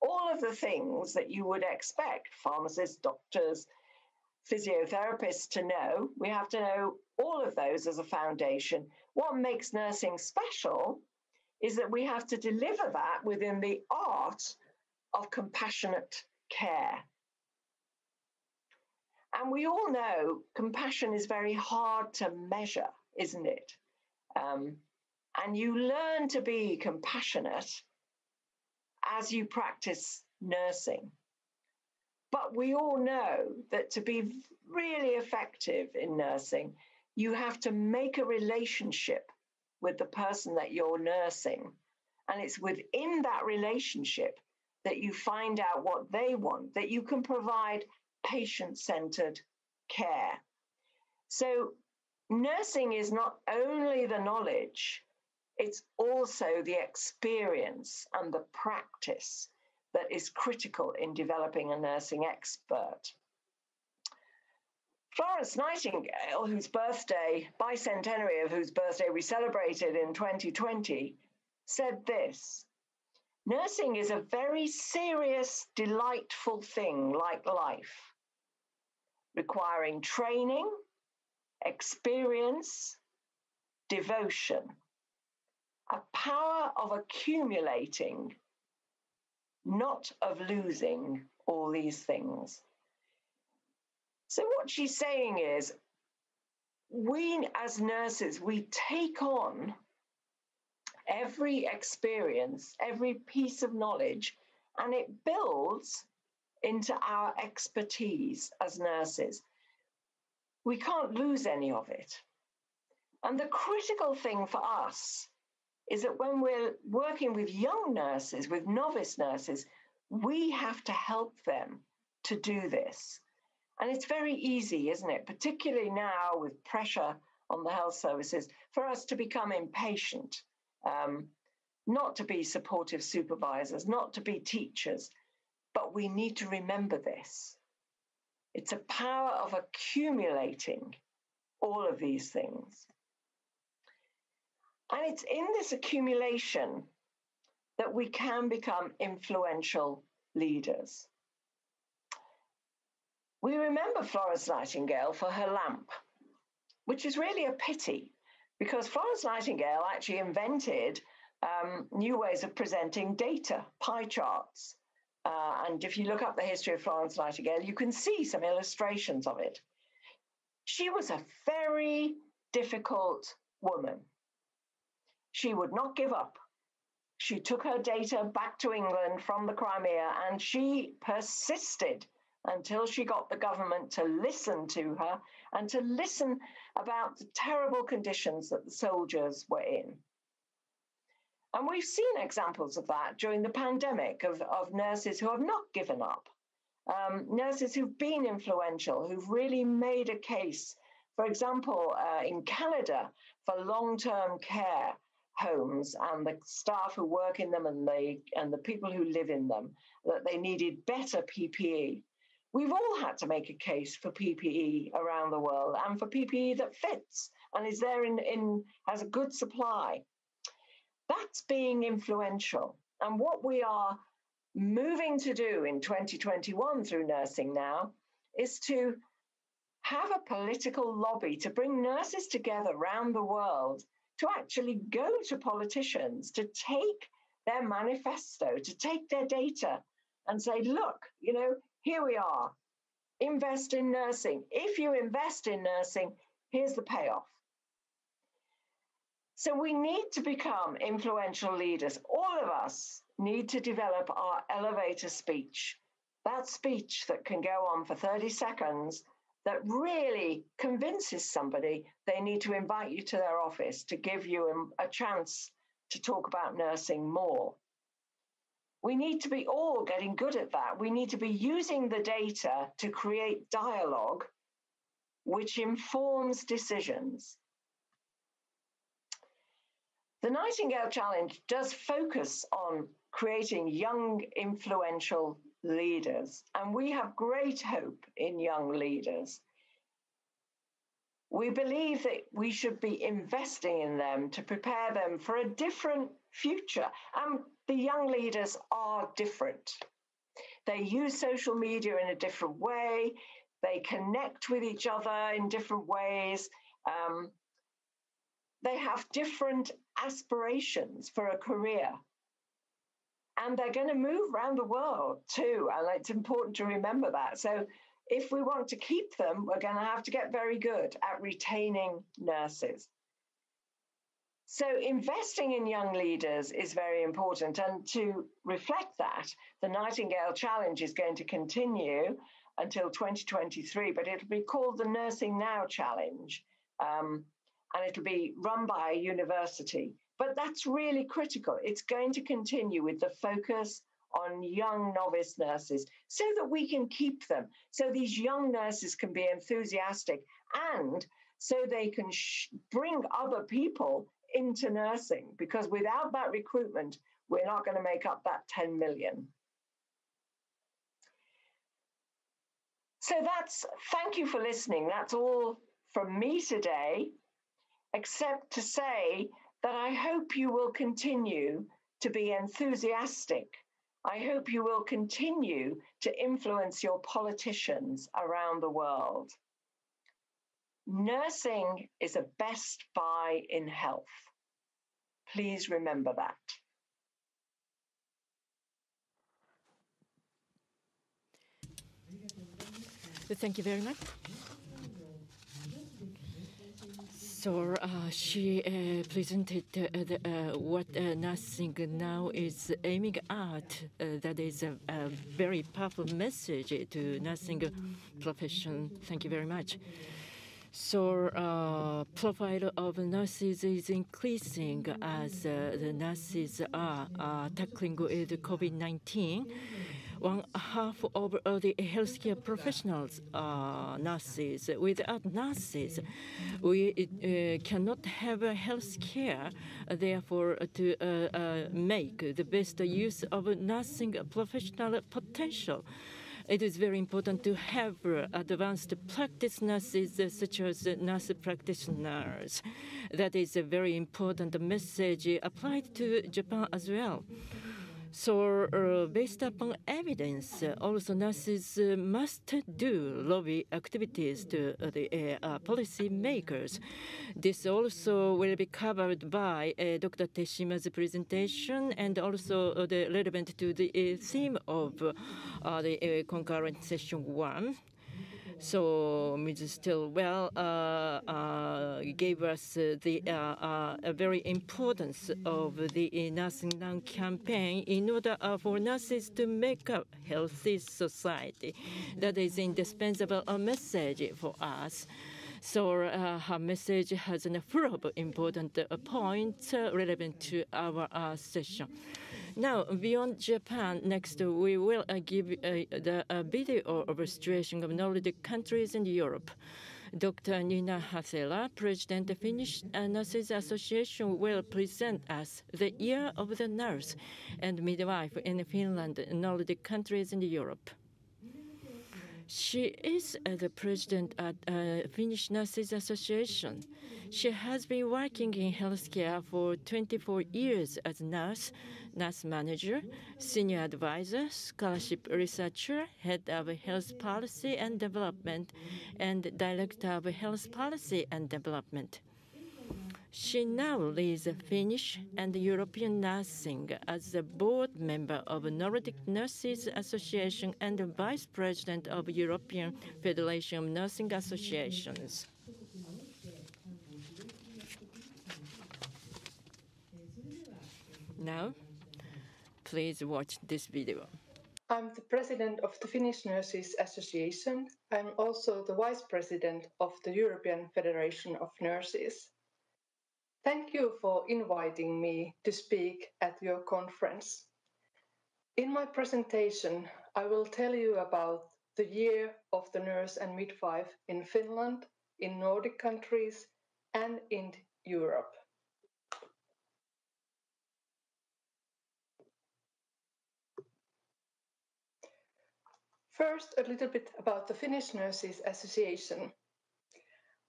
all of the things that you would expect pharmacists, doctors, physiotherapists to know. We have to know all of those as a foundation. What makes nursing special is that we have to deliver that within the art of compassionate care. And we all know compassion is very hard to measure, isn't it? Um, and you learn to be compassionate as you practice nursing. But we all know that to be really effective in nursing, you have to make a relationship with the person that you're nursing. And it's within that relationship that you find out what they want, that you can provide patient centered care. So, nursing is not only the knowledge, it's also the experience and the practice that is critical in developing a nursing expert. Florence Nightingale, whose birthday, bicentenary of whose birthday we celebrated in 2020, said this Nursing is a very serious, delightful thing like life, requiring training, experience, devotion, a power of accumulating not of losing all these things. So, what she's saying is, we as nurses, we take on every experience, every piece of knowledge, and it builds into our expertise as nurses. We can't lose any of it. And the critical thing for us is that when we're working with young nurses, with novice nurses, we have to help them to do this. And it's very easy, isn't it? Particularly now with pressure on the health services, for us to become impatient. Um, not to be supportive supervisors, not to be teachers. But we need to remember this. It's a power of accumulating all of these things. And it's in this accumulation that we can become influential leaders. We remember Florence Nightingale for her lamp, which is really a pity because Florence Nightingale actually invented um, new ways of presenting data, pie charts. Uh, and if you look up the history of Florence Nightingale, you can see some illustrations of it. She was a very difficult woman. She would not give up. She took her data back to England from the Crimea and she persisted until she got the government to listen to her and to listen about the terrible conditions that the soldiers were in. And we've seen examples of that during the pandemic of, of nurses who have not given up, um, nurses who've been influential, who've really made a case. For example, uh, in Canada, for long term care homes and the staff who work in them and, they, and the people who live in them, that they needed better PPE. We've all had to make a case for PPE around the world and for PPE that fits and is there in, in has a good supply. That's being influential. And what we are moving to do in 2021 through Nursing Now is to have a political lobby to bring nurses together around the world to actually go to politicians, to take their manifesto, to take their data and say, look, you know, here we are. Invest in nursing. If you invest in nursing, here's the payoff. So we need to become influential leaders. All of us need to develop our elevator speech. That speech that can go on for 30 seconds that really convinces somebody they need to invite you to their office to give you a, chance to talk about nursing more. We need to be all getting good at that. We need to be using the data to create dialogue which informs decisions. The Nightingale Challenge does focus on creating young, influential leaders, and we have great hope in young leaders. We believe that we should be investing in them to prepare them for a different future. And the young leaders are different. They use social media in a different way, they connect with each other in different ways. Um, they have different aspirations for a career. And they're going to move around the world too. And it's important to remember that. So, if we want to keep them, we're going to have to get very good at retaining nurses. So, investing in young leaders is very important. And to reflect that, the Nightingale Challenge is going to continue until 2023, but it'll be called the Nursing Now Challenge. Um, and it'll be run by a university. But that's really critical. It's going to continue with the focus on young novice nurses so that we can keep them, so these young nurses can be enthusiastic and so they can sh- bring other people into nursing because without that recruitment, we're not going to make up that 10 million. So that's thank you for listening. That's all from me today, except to say that I hope you will continue to be enthusiastic. I hope you will continue to influence your politicians around the world. Nursing is a best buy in health. Please remember that. Thank you very much. So uh, she uh, presented uh, uh, what uh, nursing now is aiming at. Uh, that is a, a, very powerful message to nursing profession. Thank you very much. So profile of nurses is increasing as the nurses are tackling with COVID-19. One half of the healthcare professionals are nurses. Without nurses, we uh, cannot have health care. Therefore, to uh, uh, make the best use of nursing professional potential it is very important to have advanced practice nurses such as nurse practitioners. That is a very important message applied to Japan as well. So, uh, based upon evidence, uh, also nurses uh, must do lobby activities to uh, the uh, policy makers. This also will be covered by uh, Dr. Teshima's presentation and also the relevant to the theme of the concurrent session one. So Ms. Stilwell uh, uh, gave us uh, the very importance of the Nursing Now campaign in order for nurses to make a healthy society. That is indispensable a message for us. So uh, her message has a full of important uh, points uh, relevant to our session. Now, beyond Japan, next we will uh, give uh, the video illustration of Nordic countries in Europe. Dr. Nina Hahtela, President of Finnish Nurses Association, will present us the Year of the Nurse and Midwife in Finland and Nordic countries in Europe. She is uh, the president at uh, Finnish Nurses Association. She has been working in healthcare for 24 years as nurse, nurse manager, senior advisor, scholarship researcher, head of health policy and development, and director of health policy and development. She now leads Finnish and European nursing as a board member of Nordic Nurses Association and vice president of European Federation of Nursing Associations. Now, please watch this video. I'm the president of the Finnish Nurses Association. I'm also the vice president of the European Federation of Nurses. Thank you for inviting me to speak at your conference. In my presentation, I will tell you about the year of the nurse and midwife in Finland, in Nordic countries, and in Europe. First, a little bit about the Finnish Nurses Association.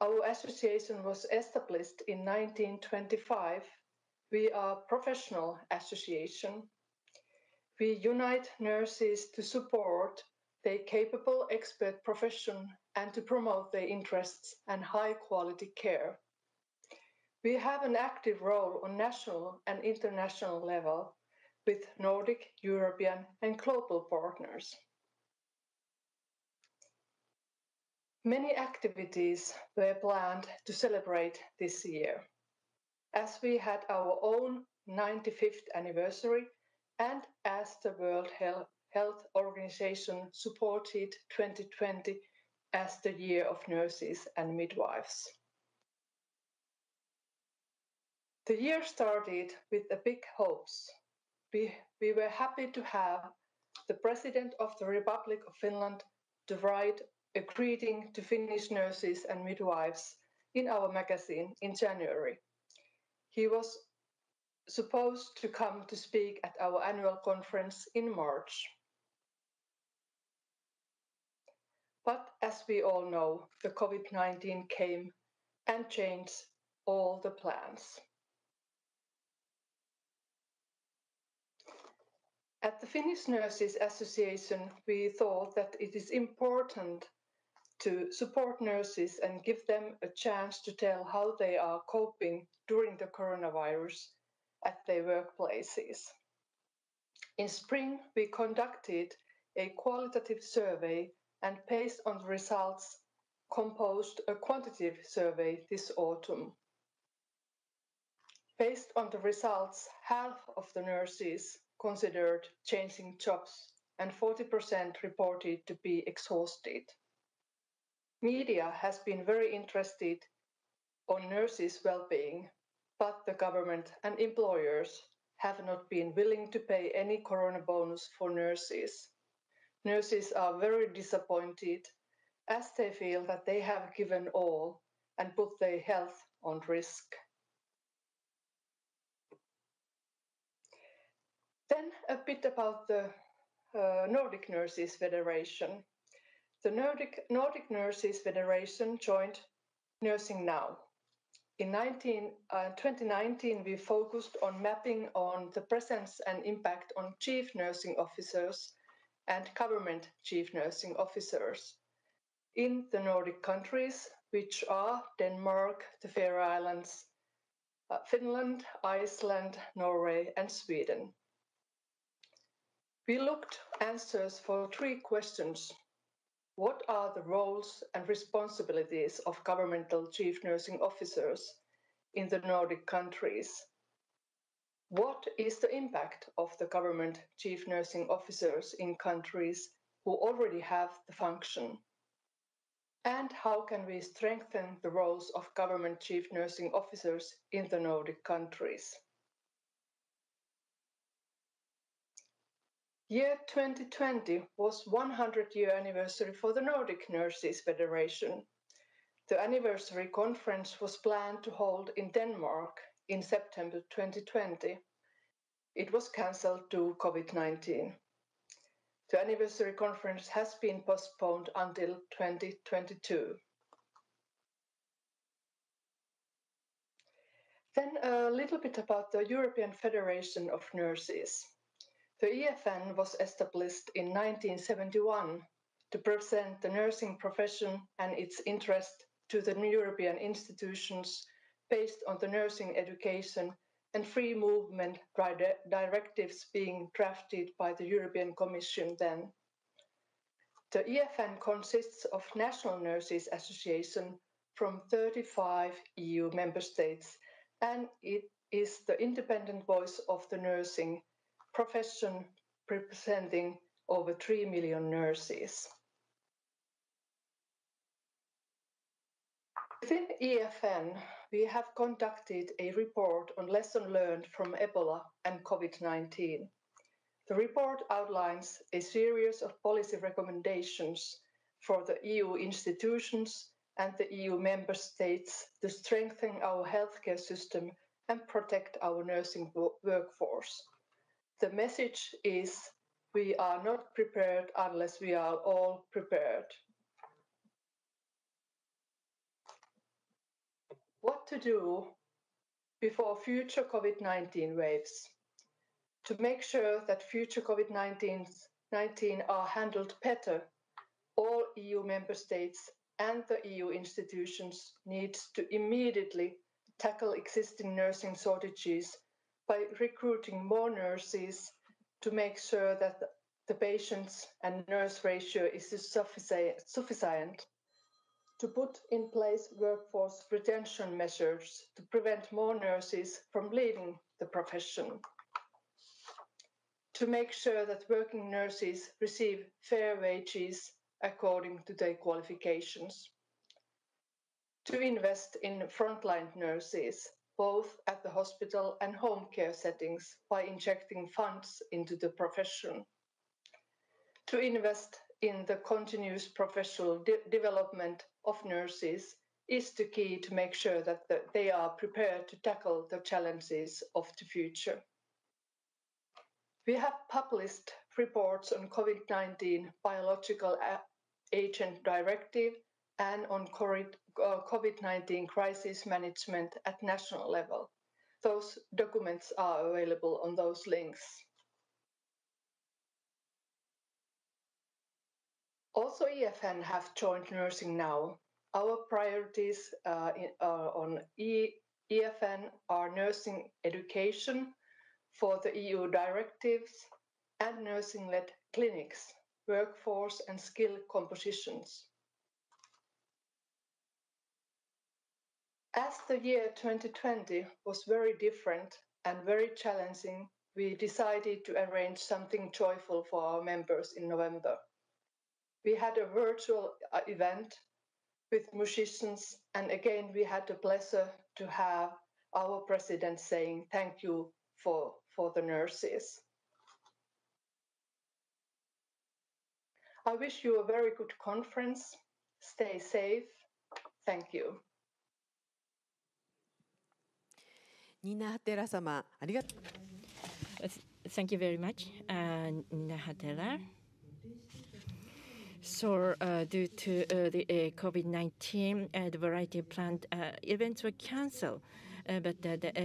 Our association was established in 1925. We are a professional association. We unite nurses to support their capable expert profession and to promote their interests and high quality care. We have an active role on national and international level with Nordic, European, and global partners. Many activities were planned to celebrate this year, as we had our own 95th anniversary and as the World Health Organization supported 2020 as the year of nurses and midwives. The year started with a big hopes. We, we were happy to have the President of the Republic of Finland to write a greeting to Finnish nurses and midwives in our magazine in January. He was supposed to come to speak at our annual conference in March. But as we all know, the COVID 19 came and changed all the plans. At the Finnish Nurses Association, we thought that it is important to support nurses and give them a chance to tell how they are coping during the coronavirus at their workplaces. In spring, we conducted a qualitative survey and based on the results, composed a quantitative survey this autumn. Based on the results, half of the nurses considered changing jobs and 40% reported to be exhausted. Media has been very interested on nurses' well-being, but the government and employers have not been willing to pay any corona bonus for nurses. nurses are very disappointed as they feel that they have given all and put their health on risk. Then a bit about the uh, Nordic Nurses Federation. The Nordic, Nordic Nurses Federation joined Nursing Now. In 19, uh, 2019, we focused on mapping on the presence and impact on chief nursing officers and government chief nursing officers in the Nordic countries, which are Denmark, the Faroe Islands, uh, Finland, Iceland, Norway, and Sweden. We looked answers for three questions. What are the roles and responsibilities of governmental chief nursing officers in the Nordic countries? What is the impact of the government chief nursing officers in countries who already have the function? And how can we strengthen the roles of government chief nursing officers in the Nordic countries? Year 2020 was 100 year anniversary for the Nordic Nurses Federation. The anniversary conference was planned to hold in Denmark in September 2020. It was cancelled due COVID-19. The anniversary conference has been postponed until 2022. Then a little bit about the European Federation of Nurses. The EFN was established in 1971 to present the nursing profession and its interest to the European institutions based on the nursing education and free movement directives being drafted by the European Commission then. The EFN consists of national nurses association from 35 EU member states and it is the independent voice of the nursing profession representing over 3 million nurses. Within EFN, we have conducted a report on lessons learned from Ebola and COVID-19. The report outlines a series of policy recommendations for the EU institutions and the EU member states to strengthen our healthcare system and protect our nursing workforce. The message is we are not prepared unless we are all prepared. What to do before future COVID 19 waves? To make sure that future COVID 19 are handled better, all EU member states and the EU institutions need to immediately tackle existing nursing shortages by recruiting more nurses to make sure that the patients and nurse ratio is sufficient to put in place workforce retention measures to prevent more nurses from leaving the profession, to make sure that working nurses receive fair wages according to their qualifications, to invest in frontline nurses both at the hospital and home care settings by injecting funds into the profession. To invest in the continuous professional de development of nurses is the key to make sure that the, they are prepared to tackle the challenges of the future. We have published reports on COVID-19 biological agent directive and on uh, COVID-19 crisis management at national level. Those documents are available on those links. Also, EFN have joined Nursing Now. Our priorities uh, uh, on e EFN are nursing education for the EU directives and nursing-led clinics, workforce and skill compositions. As the year 2020 was very different and very challenging, we decided to arrange something joyful for our members in November. We had a virtual uh, event with musicians, and again, we had the pleasure to have our president saying thank you for, for the nurses. I wish you a very good conference. Stay safe. Thank you. Nina Hahtela-sama, Thank you very much, uh, Nina Hahtela. So, uh, due to uh, the COVID-19, the variety of planned events were canceled. But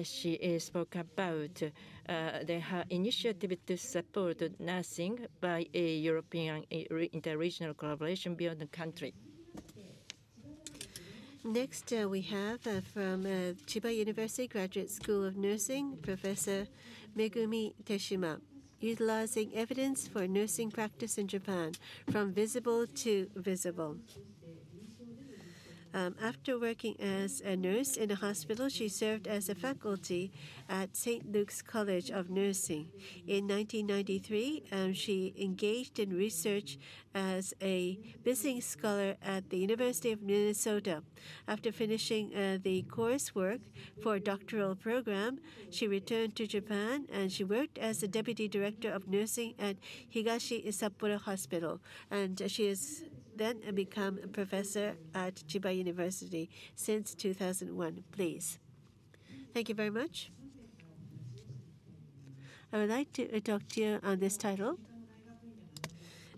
she spoke about her initiative to support nursing by a European interregional collaboration beyond the country. Next, uh, we have uh, from uh, Chiba University Graduate School of Nursing, Professor Megumi Teshima, utilizing evidence for nursing practice in Japan from visible to visible. Um, after working as a nurse in a hospital, she served as a faculty at St. Luke's College of Nursing. In 1993, um, she engaged in research as a visiting scholar at the University of Minnesota. After finishing uh, the coursework for a doctoral program, she returned to Japan and she worked as the deputy director of nursing at Higashi Sapporo Hospital. And she is then become a professor at Chiba University since 2001. Please. Thank you very much. I would like to talk to you on this title.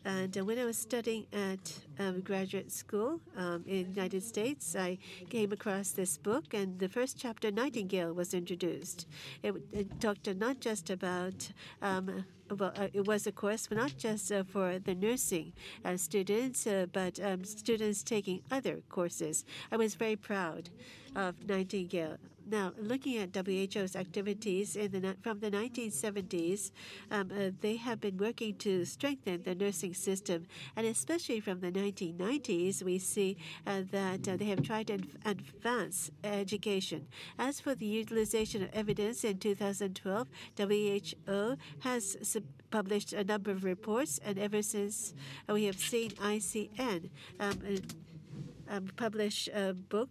And uh, when I was studying at um, graduate school um, in the United States, I came across this book, and the first chapter, Nightingale, was introduced. It, it talked not just about um, well, uh, it was a course not just uh, for the nursing uh, students, uh, but um, students taking other courses. I was very proud of Nightingale. Now, looking at WHO's activities the, from the 1970s, um, uh, they have been working to strengthen the nursing system. And especially from the 1990s, we see uh, that uh, they have tried to advance education. As for the utilization of evidence in 2012, WHO has published a number of reports, and ever since uh, we have seen ICN um, uh, um, publish a book.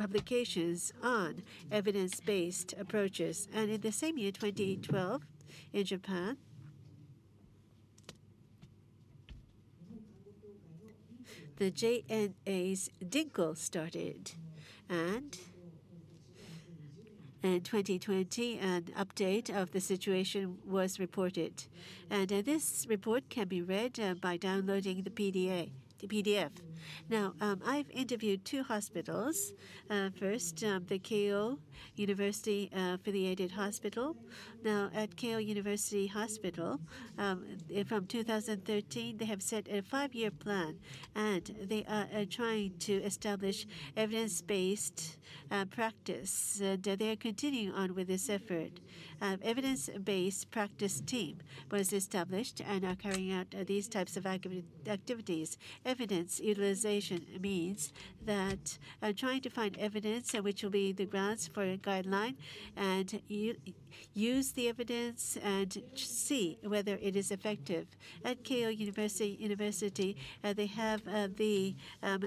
Publications on evidence based approaches. And in the same year, 2012, in Japan, the JNA's DiNQL started. And in 2020, an update of the situation was reported. And uh, this report can be read uh, by downloading the PDA. the PDF. Now, um, I've interviewed two hospitals. Uh, first, um, the Keio University uh, affiliated hospital. Now, at Keio University Hospital, um, from 2013, they have set a five year plan and they are uh, trying to establish evidence based uh, practice. And they are continuing on with this effort. Evidence based practice team was established and are carrying out uh, these types of activities. Evidence utilization means that uh, trying to find evidence uh, which will be the grounds for a guideline and use the evidence and see whether it is effective. At Keio University, University uh, they have the um,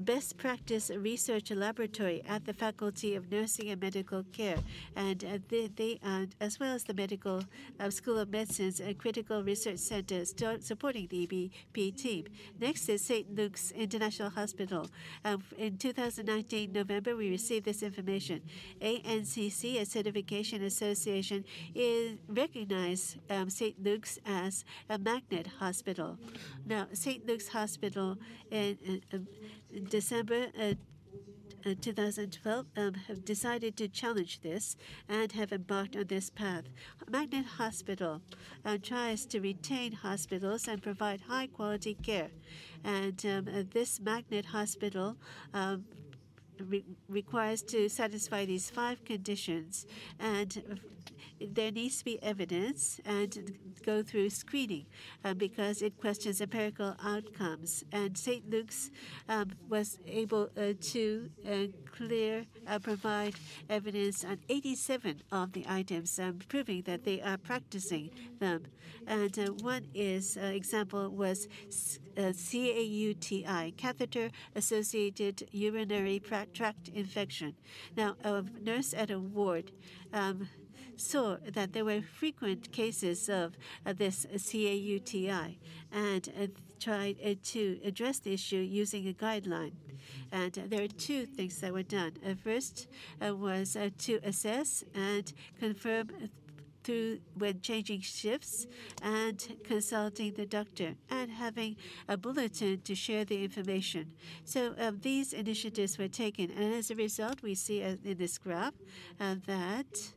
best practice research laboratory at the Faculty of Nursing and Medical Care, and uh, they, they uh, as well as the Medical uh, School of Medicine's Critical Research Center supporting the EBP team. Next is St. Luke's International Hospital. Um, in 2019 November, we received this information. ANCC, a certification association, is recognized um, St. Luke's as a magnet hospital. Now, St. Luke's Hospital in, in December uh, uh, 2012 um, have decided to challenge this and have embarked on this path. Magnet Hospital uh, tries to retain hospitals and provide high quality care. And um, this Magnet Hospital um, re requires to satisfy these five conditions. And there needs to be evidence and go through screening uh, because it questions empirical outcomes. And St. Luke's um, was able uh, to uh, clear, uh, provide evidence on 87 of the items, um, proving that they are practicing them. And uh, one is example was CAUTI, catheter-associated urinary tract infection. Now, a nurse at a ward um, saw that there were frequent cases of uh, this CAUTI, and uh, tried uh, to address the issue using a guideline. And there are two things that were done. First was to assess and confirm through when changing shifts and consulting the doctor and having a bulletin to share the information. So um, these initiatives were taken, and as a result, we see in this graph uh, that.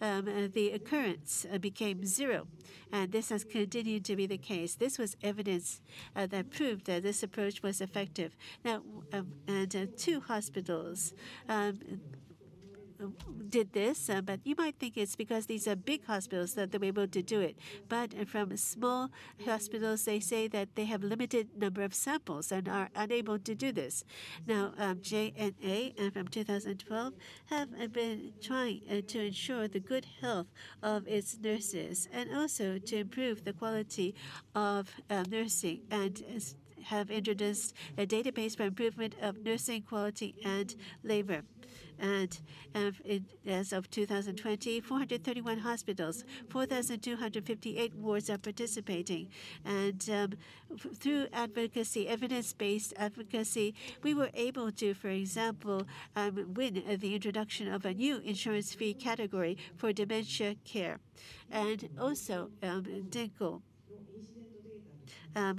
Um, uh, the occurrence uh, became zero, and this has continued to be the case. This was evidence uh, that proved that this approach was effective. Now, um, and uh, two hospitals um, did this, uh, but you might think it's because these are big hospitals that they were able to do it. But from small hospitals, they say that they have limited number of samples and are unable to do this. Now, um, JNA uh, from 2012 have uh, been trying uh, to ensure the good health of its nurses and also to improve the quality of uh, nursing and have introduced a database for improvement of nursing quality and labor. And as of 2020, 431 hospitals, 4,258 wards are participating. And um, through advocacy, evidence based advocacy, we were able to, for example, um, win the introduction of a new insurance fee category for dementia care. And also, um, um,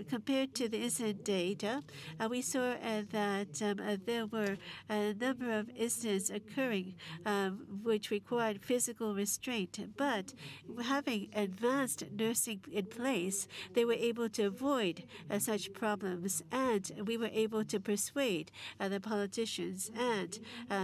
compared to the incident data, uh, we saw uh, that um, uh, there were a number of incidents occurring um, which required physical restraint. But having advanced nursing in place, they were able to avoid such problems, and we were able to persuade the politicians, and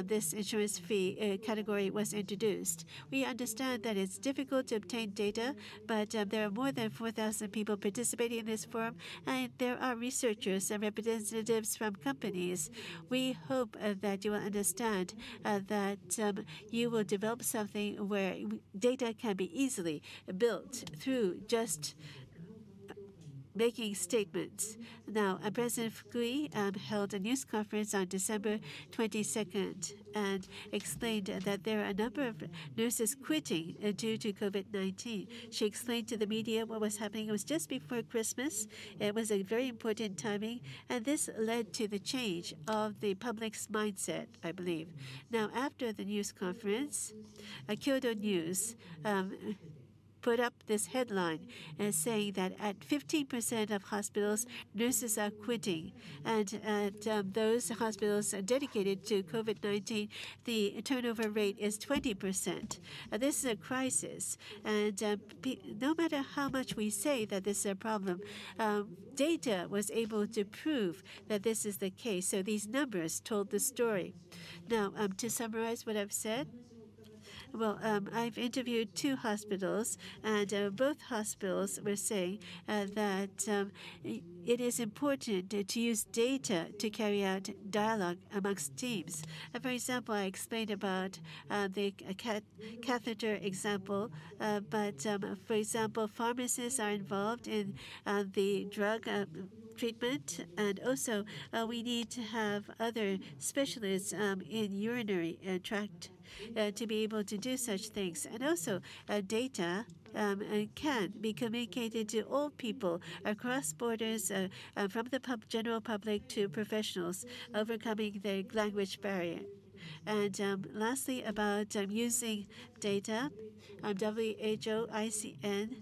this insurance fee category was introduced. We understand that it's difficult to obtain data, but um, there are more than 4,000 people participating in this forum, and there are researchers and representatives from companies. We hope uh, that you will understand uh, that um, you will develop something where data can be easily built through just making statements. Now, uh, President Fukui um, held a news conference on December 22nd and explained that there are a number of nurses quitting uh, due to COVID 19. She explained to the media what was happening. It was just before Christmas. It was a very important timing, and this led to the change of the public's mindset, I believe. Now, after the news conference, uh, Kyodo News um, put up this headline saying that at 15% of hospitals, nurses are quitting. And at um, those hospitals dedicated to COVID 19, the turnover rate is 20%. Uh, this is a crisis. And uh, no matter how much we say that this is a problem, um, data was able to prove that this is the case. So these numbers told the story. Now, um, to summarize what I've said, well, um, I've interviewed two hospitals, and uh, both hospitals were saying uh, that um, it is important to use data to carry out dialogue amongst teams. Uh, for example, I explained about uh, the cat catheter example, uh, but um, for example, pharmacists are involved in uh, the drug treatment, and also uh, we need to have other specialists um, in urinary uh, tract to be able to do such things, and also uh, data. Um, can be communicated to all people across borders, uh, uh, from the pub general public to professionals, overcoming the language barrier. And um, lastly, about um, using data, um, WHO, ICN,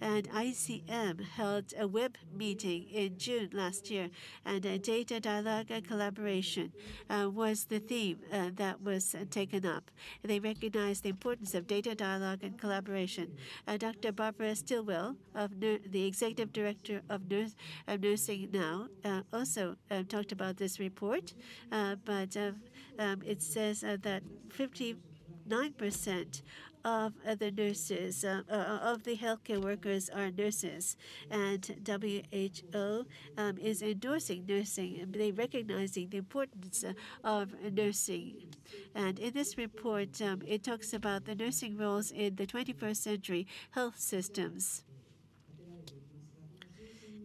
and ICM held a web meeting in June last year, and a data dialogue and collaboration uh, was the theme uh, that was taken up. They recognized the importance of data dialogue and collaboration. Uh, Dr. Barbara Stilwell, of the executive director of, nurse, Nursing Now, also talked about this report, but um, it says that 59 percent of the nurses, uh, uh, of the healthcare workers are nurses, and WHO um, is endorsing nursing. They recognizing the importance uh, of nursing. And in this report, um, it talks about the nursing roles in the 21st century health systems.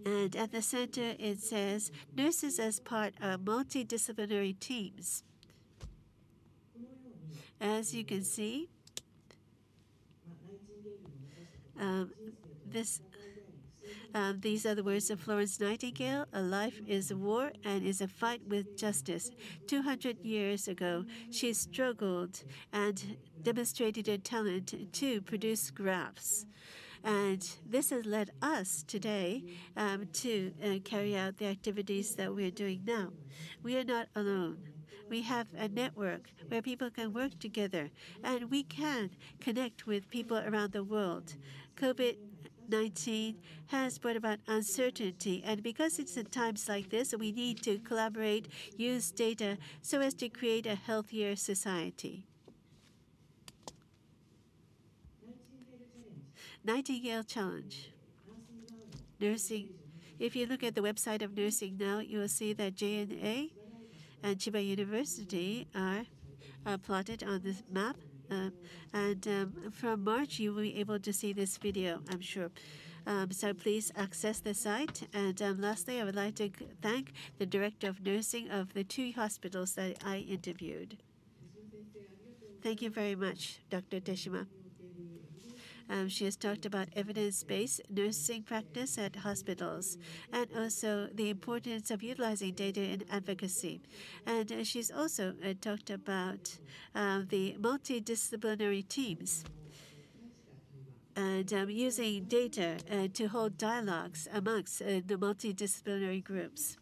And at the center, it says nurses as part of multidisciplinary teams. As you can see, um, this Um, these are the words of Florence Nightingale A life is a war and is a fight with justice. 200 years ago, she struggled and demonstrated her talent to produce graphs. And this has led us today um, to uh, carry out the activities that we're doing now. We are not alone. We have a network where people can work together and we can connect with people around the world. COVID 19 has brought about uncertainty. And because it's in times like this, we need to collaborate, use data so as to create a healthier society. Nightingale Challenge. Nursing. If you look at the website of Nursing Now, you will see that JNA and Chiba University are, are plotted on this map. Um, and um, from March, you will be able to see this video, I'm sure. Um, so please access the site. And um, lastly, I would like to thank the Director of Nursing of the two hospitals that I interviewed. Thank you very much, Dr. Teshima. Um, she has talked about evidence based nursing practice at hospitals and also the importance of utilizing data in advocacy. And uh, she's also uh, talked about uh, the multidisciplinary teams and um, using data uh, to hold dialogues amongst uh, the multidisciplinary groups.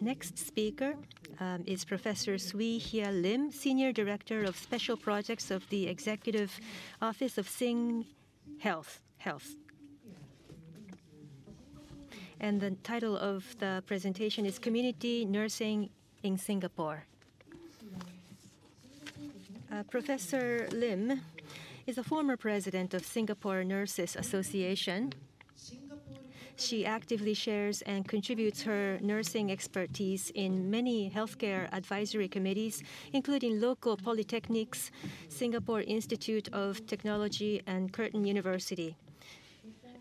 Next speaker um, is Professor Swee Hia Lim, Senior Director of Special Projects of the Executive Office of Sing Health. Health. And the title of the presentation is Community Nursing in Singapore. Uh, Professor Lim is a former president of Singapore Nurses Association she actively shares and contributes her nursing expertise in many healthcare advisory committees, including local polytechnics, Singapore Institute of Technology, and Curtin University.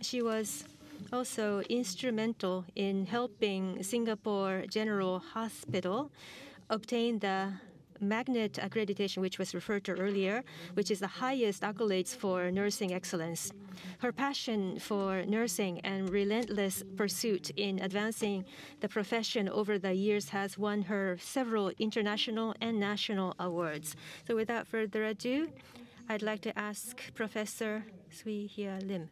She was also instrumental in helping Singapore General Hospital obtain the magnet accreditation, which was referred to earlier, which is the highest accolades for nursing excellence. Her passion for nursing and relentless pursuit in advancing the profession over the years has won her several international and national awards. So, without further ado, I'd like to ask Professor Swee Hia Lim.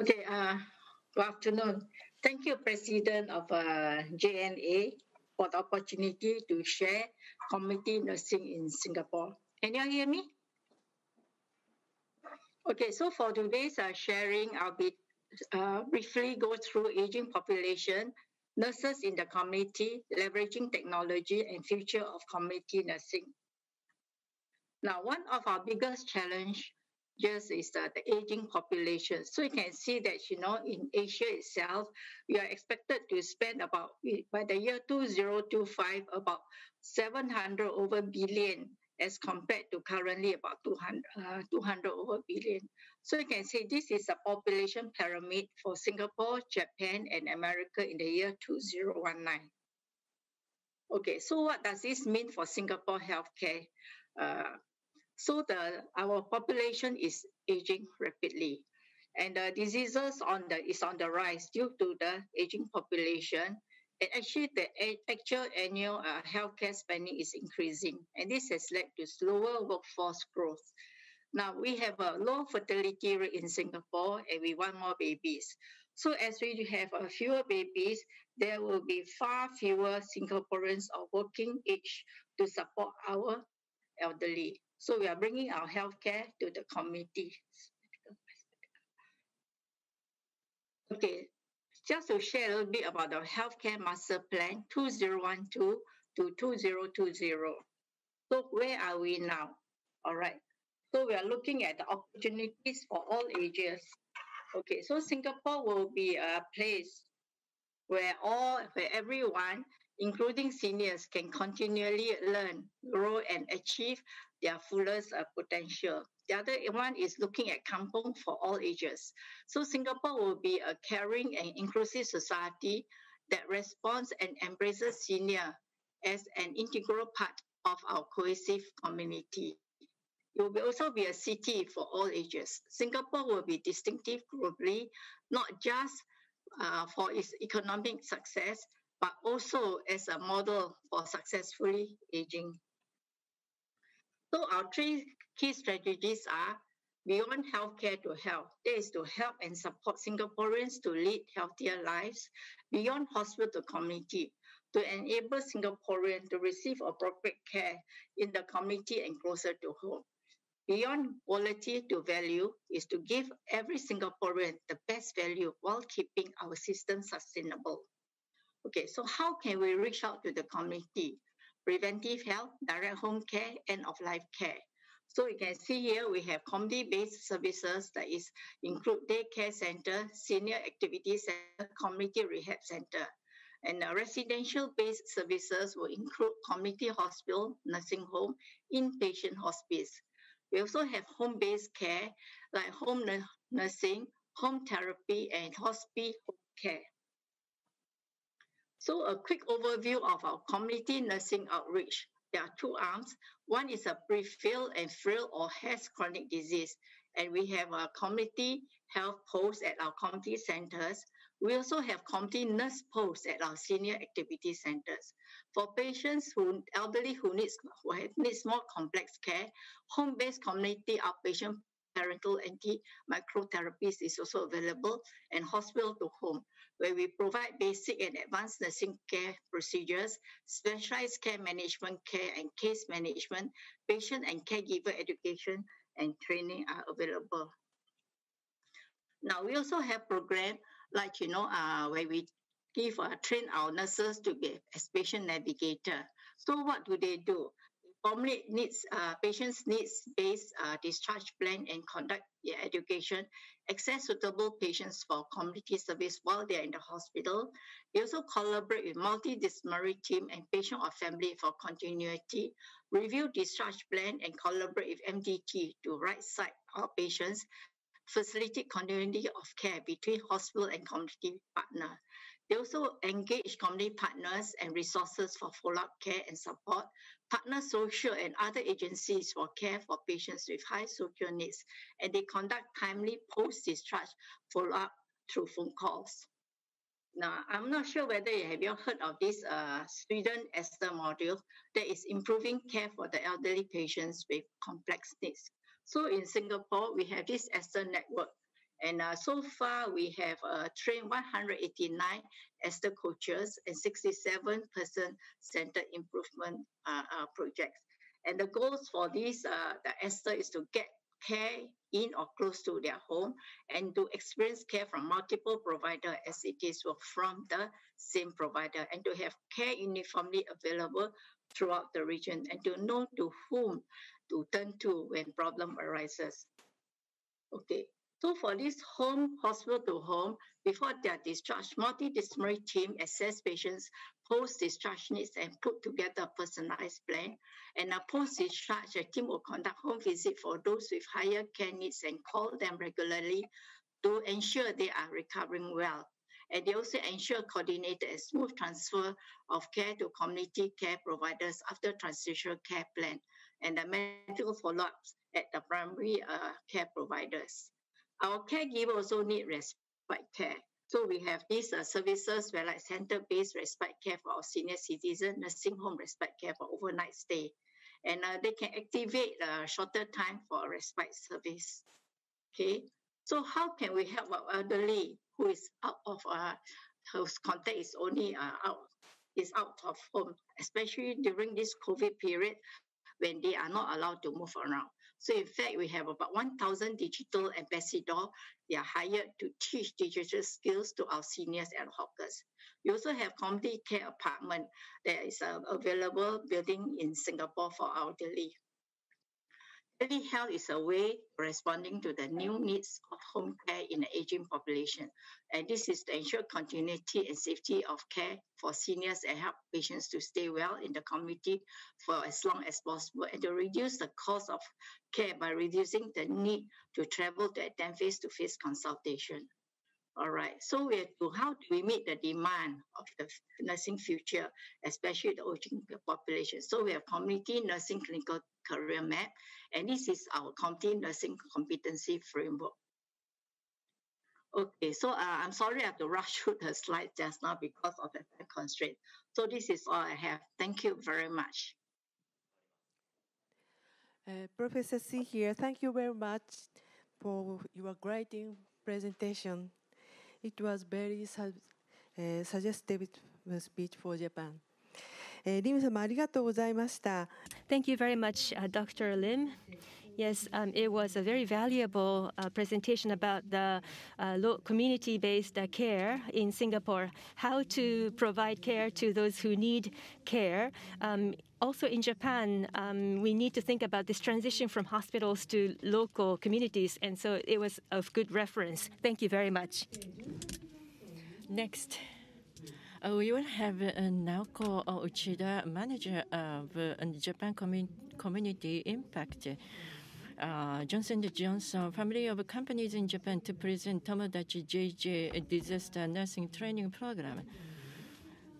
Okay, uh, good afternoon. Thank you, President of uh, JNA, for the opportunity to share community nursing in Singapore. Can you hear me? Okay, so for today's uh, sharing, I'll be uh, briefly go through aging population, nurses in the community, leveraging technology, and future of community nursing. Now, one of our biggest challenge just is the, the aging population. So you can see that, you know, in Asia itself, we are expected to spend about, by the year 2025, about 700 over billion as compared to currently about 200, uh, 200 over billion. So you can see this is a population pyramid for Singapore, Japan, and America in the year 2019. Okay, so what does this mean for Singapore healthcare? Uh, so the our population is aging rapidly, and the diseases on the is on the rise due to the aging population. And actually, the actual annual uh, healthcare spending is increasing, and this has led to slower workforce growth. Now we have a low fertility rate in Singapore, and we want more babies. So as we have a fewer babies, there will be far fewer Singaporeans of working age to support our elderly. So we are bringing our healthcare to the community. Okay, just to share a little bit about the healthcare master plan 2012 to 2020. So where are we now? All right. So we are looking at the opportunities for all ages. Okay, so Singapore will be a place where all where everyone, including seniors, can continually learn, grow, and achieve their fullest uh, potential. The other one is looking at kampong for all ages. So Singapore will be a caring and inclusive society that responds and embraces senior as an integral part of our cohesive community. It will also be a city for all ages. Singapore will be distinctive globally, not just uh, for its economic success, but also as a model for successfully aging. So our three key strategies are beyond healthcare to health. That is to help and support Singaporeans to lead healthier lives, beyond hospital to community, to enable Singaporeans to receive appropriate care in the community and closer to home. Beyond quality to value is to give every Singaporean the best value while keeping our system sustainable. Okay, so how can we reach out to the community? Preventive health, direct home care, end of life care. So you can see here we have community-based services that is include daycare center, senior activity center, community rehab center. And uh, residential-based services will include community hospital, nursing home, inpatient hospice. We also have home-based care like home nursing, home therapy, and hospice home care. So a quick overview of our community nursing outreach. There are two arms. One is a pre-filled and frail or has chronic disease. And we have a community health post at our community centers. We also have community nurse posts at our senior activity centers. For patients who elderly who needs who have, needs more complex care, home-based community outpatient parental anti-microtherapies is also available and hospital to home, where we provide basic and advanced nursing care procedures, specialized care management care and case management, patient and caregiver education and training are available. Now, we also have programs like, you know, uh, where we give uh, train our nurses to be a patient navigator. So what do they do? Formulate needs, uh, patients' needs-based uh, discharge plan and conduct their education, access suitable patients for community service while they're in the hospital. They also collaborate with multidisciplinary team and patient or family for continuity, review discharge plan and collaborate with MDT to right side our patients, facilitate continuity of care between hospital and community partner. They also engage community partners and resources for follow-up care and support, partner social and other agencies for care for patients with high social needs, and they conduct timely post-discharge follow-up through phone calls. Now, I'm not sure whether you have you heard of this uh, Esther module that is improving care for the elderly patients with complex needs. So in Singapore, we have this Esther network. And uh, so far, we have uh, trained 189 Esther coaches and 67 person-centered improvement uh, uh, projects. And the goals for this, uh, the Esther is to get care in or close to their home and to experience care from multiple provider as it is from the same provider and to have care uniformly available throughout the region and to know to whom to turn to when problem arises. Okay, so for this home, hospital to home, before their discharge, multidisciplinary team assess patients post-discharge needs and put together a personalized plan. And a post-discharge, a team will conduct home visit for those with higher care needs and call them regularly to ensure they are recovering well. And they also ensure coordinated and smooth transfer of care to community care providers after transitional care plan and the medical follow-ups at the primary uh, care providers. Our caregiver also need respite care. So we have these uh, services where like center-based respite care for our senior citizen, nursing home respite care for overnight stay. And uh, they can activate a uh, shorter time for respite service. Okay, so how can we help our elderly who is out of uh, whose contact is only uh, out is out of home, especially during this COVID period when they are not allowed to move around. So in fact, we have about 1,000 digital ambassadors. They are hired to teach digital skills to our seniors and hawkers. We also have community care apartment that is uh, available building in Singapore for elderly. Telehealth is a way of responding to the new needs of home care in the aging population. And this is to ensure continuity and safety of care for seniors and help patients to stay well in the community for as long as possible and to reduce the cost of care by reducing the need to travel to attend face-to-face consultation. All right. So we have to how do we meet the demand of the nursing future, especially the aging population? So we have community nursing clinical career map, and this is our community nursing competency framework. Okay, so uh, I'm sorry I have to rush through the slides just now because of the time constraint. So this is all I have. Thank you very much. Uh, Professor C here, thank you very much for your great presentation. It was very su uh, suggestive speech for Japan. Uh, Thank you very much, uh, Dr. Lim. Yes, um, it was a very valuable uh, presentation about the uh, community-based uh, care in Singapore, how to provide care to those who need care. Um, also in Japan, um, we need to think about this transition from hospitals to local communities, and so it was of good reference. Thank you very much. Next. Uh, we will have uh, Nahoko Uchida, manager of uh, Japan commun Community Impact Johnson & Johnson family of companies in Japan to present Tomodachi JJ disaster nursing training program.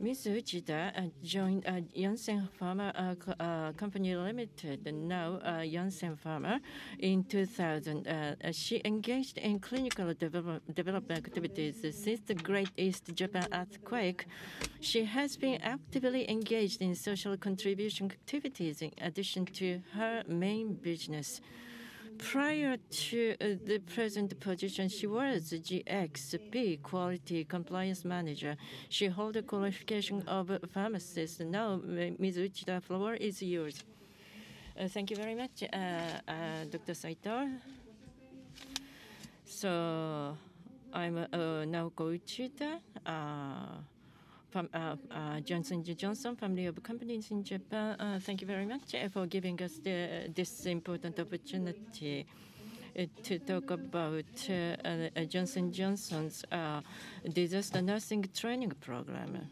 Ms. Uchida uh, joined uh, Janssen Pharma uh, uh, Company Limited, now uh, Janssen Pharma, in 2000. Uh, she engaged in clinical development activities since the Great East Japan earthquake. She has been actively engaged in social contribution activities in addition to her main business. Prior to uh, the present position, she was GXP Quality Compliance Manager. She holds a qualification of pharmacist. Now, Ms. Uchida, the floor is yours. Uh, thank you very much, uh Dr. Saito. So, I'm uh, Nahoko Uchida from uh, uh, Johnson Johnson family of companies in Japan. Uh, thank you very much for giving us the, this important opportunity to talk about uh, Johnson Johnson's uh, disaster nursing training program.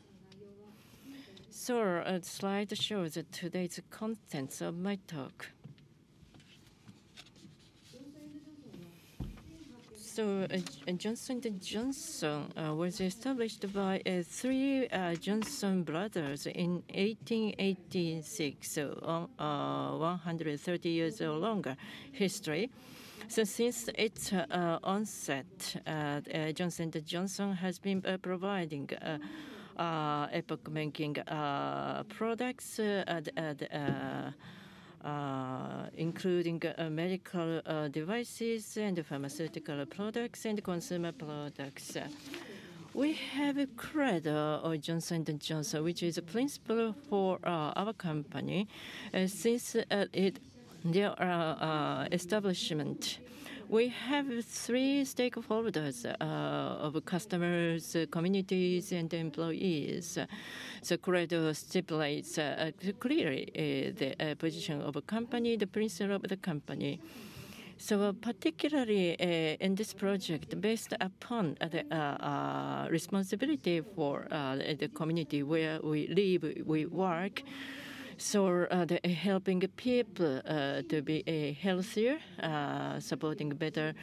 So, a slide shows today's contents of my talk. So uh, Johnson Johnson uh, was established by uh, three uh, Johnson brothers in 1886, so uh, uh 130 years or longer history. So since its uh, onset, Johnson & Johnson has been providing epoch-making products Uh, including uh, medical uh, devices and pharmaceutical products and consumer products. We have a credo of Johnson & Johnson, which is a principle for uh, our company uh, since it their establishment we have three stakeholders uh, of customers, uh, communities, and employees. The Credo stipulates uh, clearly the position of a company, the principle of the company. So particularly uh, in this project, based upon the uh, uh, responsibility for the community where we live, we work, so uh, the, helping people uh, to be uh, healthier, uh, supporting better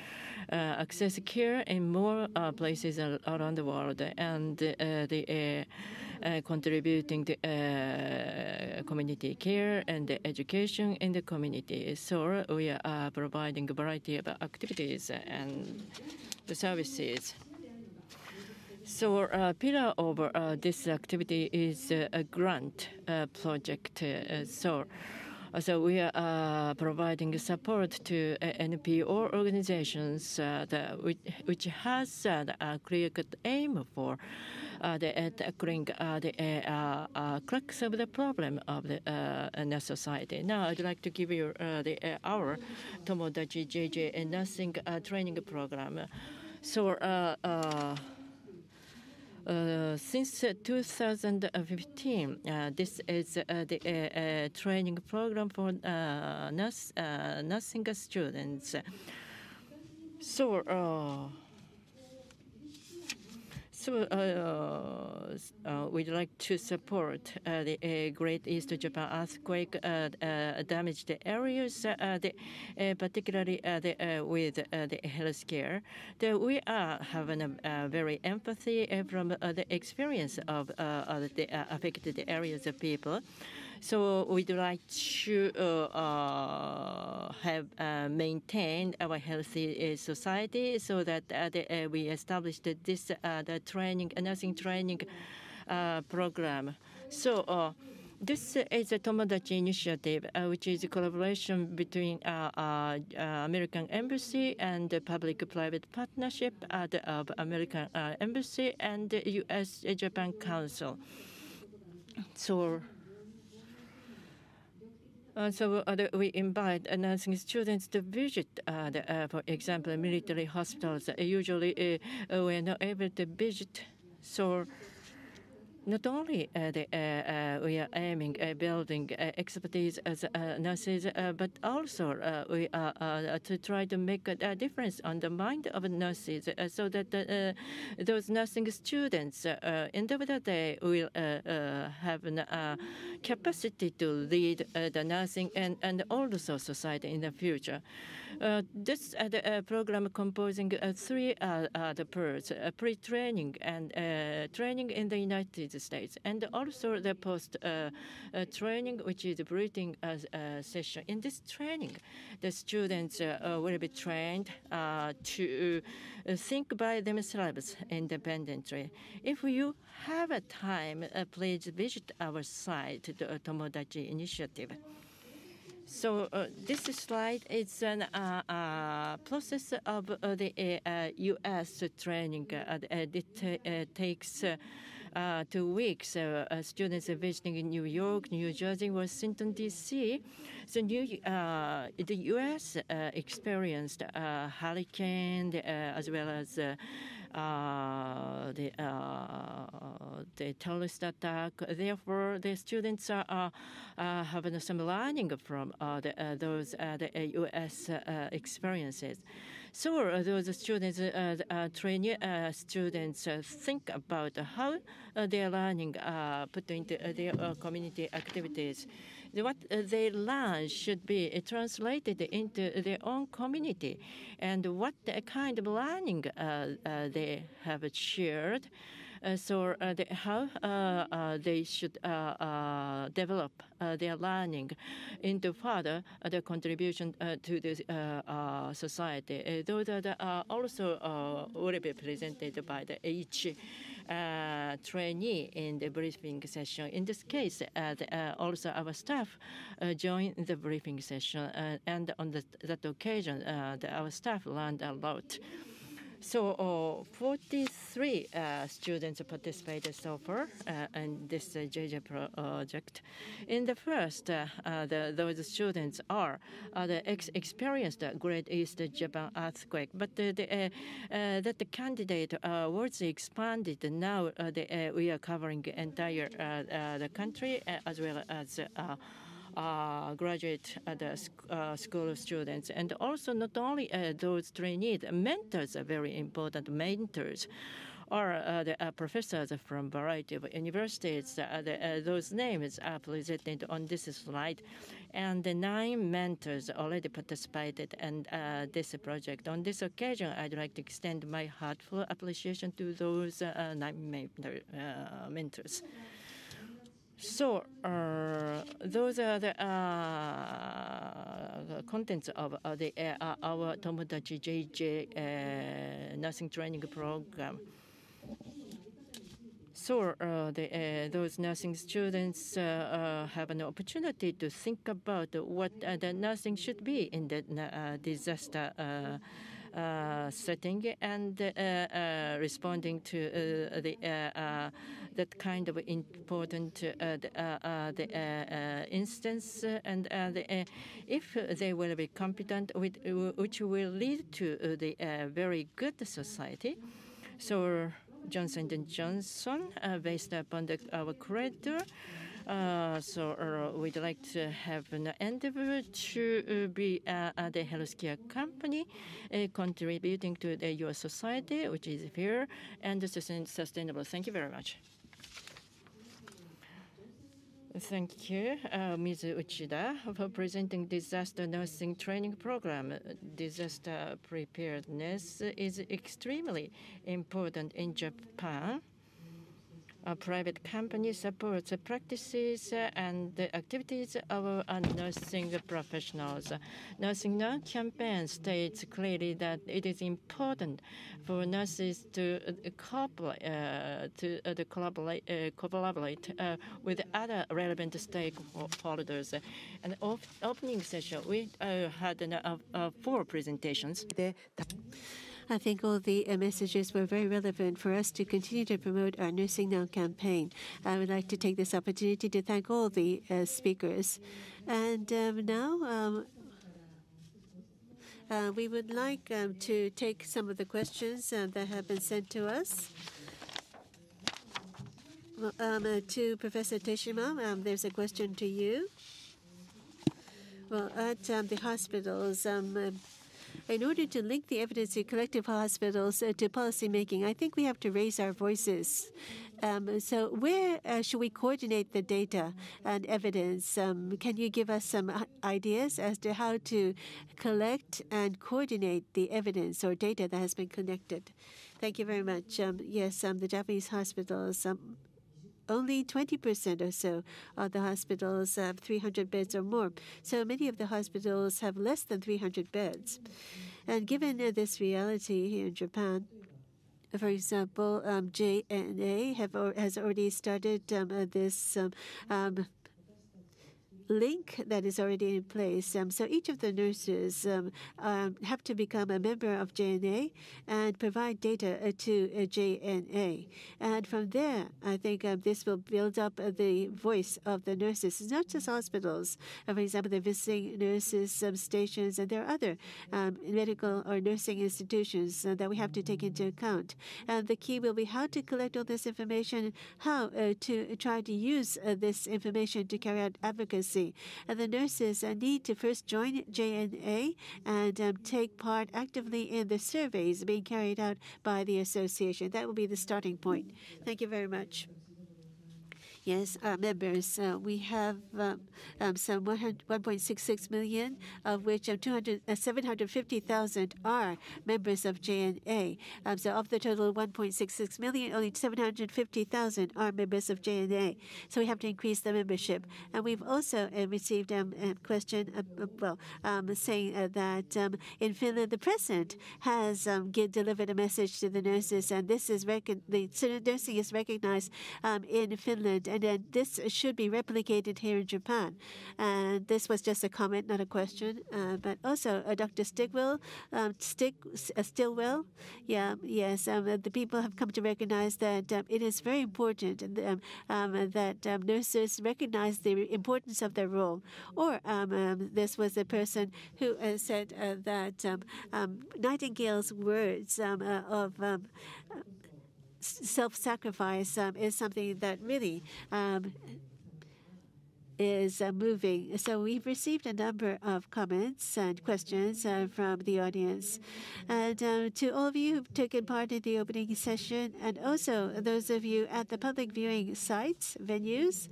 uh, access care in more uh, places around the world, and the contributing to community care and the education in the community. So we are providing a variety of activities and the services. So uh, pillar of uh, this activity is uh, a grant uh, project. Uh, uh, so, we are providing support to NPO organizations which, has a clear-cut aim for the tackling the crux of the problem of the society. Now, I'd like to give you the our Tomodachi JJ nursing training program. So. Uh, since 2015, uh, this is uh, the training program for nursing students. So, So uh, uh, uh we'd like to support uh, the uh, Great East Japan earthquake uh, damaged areas, particularly with the healthcare. We are having a, very empathy from the experience of the affected areas of people. So we'd like to uh, uh, have uh, maintained our healthy society so that we established this the training nursing training program. So. This is a Tomodachi initiative, uh, which is a collaboration between uh, uh, American Embassy and the public-private partnership of American Embassy and the U.S.-Japan Council. So Uh, so uh, we invite uh, nursing students to visit, uh, the, uh, for example, military hospitals. usually, we are not able to visit, so not only uh, the, uh, uh, we are aiming at building uh, expertise as uh, nurses, but also we are to try to make a, difference on the mind of nurses so that those nursing students, in the end day, will have a capacity to lead the nursing and, and also society in the future. Uh, this uh, uh, program composing uh, three uh, uh, the parts: pre-training and training in the United States, and also the post-training, which is breathing session. In this training, the students will be trained to think by themselves independently. If you have a time, please visit our site, the Tomodachi Initiative. So uh, this slide is a uh, uh, process of uh, the uh, uh, U.S. Training. It takes Uh, two weeks. Uh, uh, students are visiting in New York, New Jersey, Washington D.C. The U.S. experienced hurricane as well as uh, the uh, terrorist attack. Therefore, the students are having some learning from those the U.S. experiences. So those students, uh, uh, trainee uh, students, think about how their learning put into their community activities what uh, they learn should be uh, translated into their own community and what kind of learning uh, they have shared. Uh, so uh, how uh, uh, they should uh, uh, develop their learning into further the contribution to the society. those are the, also will be presented by the each trainee in the briefing session. In this case, the, also our staff joined the briefing session, and on the, that occasion, the, our staff learned a lot. So uh, 43 uh, students participated so far uh, in this uh, JJ project. In the first, uh, uh, those students are the ex experienced Great East Japan earthquake, but the, that the candidate was expanded. Now the, we are covering entire the country as well as graduate uh, the uh, school students. And also not only uh, those trainees, mentors are very important, mentors are uh, the uh, professors from variety of universities. Uh, the, those names are presented on this slide, and the nine mentors already participated in this project. On this occasion, I'd like to extend my heartfelt appreciation to those nine mentor, mentors. So uh, those are the uh, contents of uh, the uh, our Tomodachi JJ uh, nursing training program. So uh, the, those nursing students have an opportunity to think about what the nursing should be in the disaster Uh, setting and uh, uh, responding to uh, the uh, that kind of important the, instance and the, if they will be competent, which will lead to the very good society. So Johnson & Johnson, uh, based upon the, our Credo, Uh, so uh, we'd like to have an endeavor to uh, be uh, the healthcare company uh, contributing to the U.S. society, which is fair and sustainable. Thank you very much. Thank you, uh, Ms. Uchida, for presenting disaster nursing training program. Disaster preparedness is extremely important in Japan a private company supports the practices and the activities of nursing professionals. Nursing Now campaign states clearly that it is important for nurses to cooperate, uh, to, uh, to collaborate, uh, collaborate uh, with other relevant stakeholders. And opening session, we uh, had uh, four presentations. I think all the uh, messages were very relevant for us to continue to promote our Nursing Now campaign. I would like to take this opportunity to thank all the uh, speakers. And um, now, um, uh, we would like um, to take some of the questions that have been sent to us. To Professor Teshima, there's a question to you. Well, at the hospitals, in order to link the evidence in collective hospitals uh, to policymaking, I think we have to raise our voices. Um, so, where uh, should we coordinate the data and evidence? Um, can you give us some ideas as to how to collect and coordinate the evidence or data that has been collected? Thank you very much. Um, yes, um, the Japanese hospitals um, only 20% or so of the hospitals have 300 beds or more. So many of the hospitals have less than 300 beds. And given this reality here in Japan, for example, um, JNA have has already started um, this um link that is already in place. Um, so each of the nurses um, um, have to become a member of JNA and provide data uh, to uh, JNA. And from there, I think this will build up uh, the voice of the nurses. Not just hospitals. For example, the visiting nurses stations, and there are other medical or nursing institutions that we have to take into account. And the key will be how to collect all this information, how to try to use this information to carry out advocacy and the nurses uh, need to first join JNA and um, take part actively in the surveys being carried out by the association. That will be the starting point. Thank you very much. Yes, our members, uh, we have um, um, some 1.66 million, of which um, 200, uh, 750,000 are members of JNA. Um, so of the total 1.66 million, only 750,000 are members of JNA. So we have to increase the membership. And we've also uh, received a question, uh, well, saying uh, that in Finland, the president has delivered a message to the nurses, and this is nursing is recognized in Finland and then this should be replicated here in Japan. And this was just a comment, not a question. Uh, but also, uh, Dr. Stigwell, um, Stig, uh, Stilwell, yeah, yes, um, the people have come to recognize that um, it is very important um, um, that um, nurses recognize the importance of their role. Or this was a person who uh, said uh, that Nightingale's words uh, of self sacrifice um, is something that really um, is uh, moving. So we've received a number of comments and questions uh, from the audience. And uh, to all of you who've taken part in the opening session, and also those of you at the public viewing sites, venues,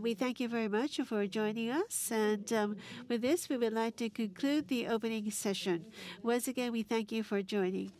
we thank you very much for joining us. And um, with this, we would like to conclude the opening session. Once again, we thank you for joining.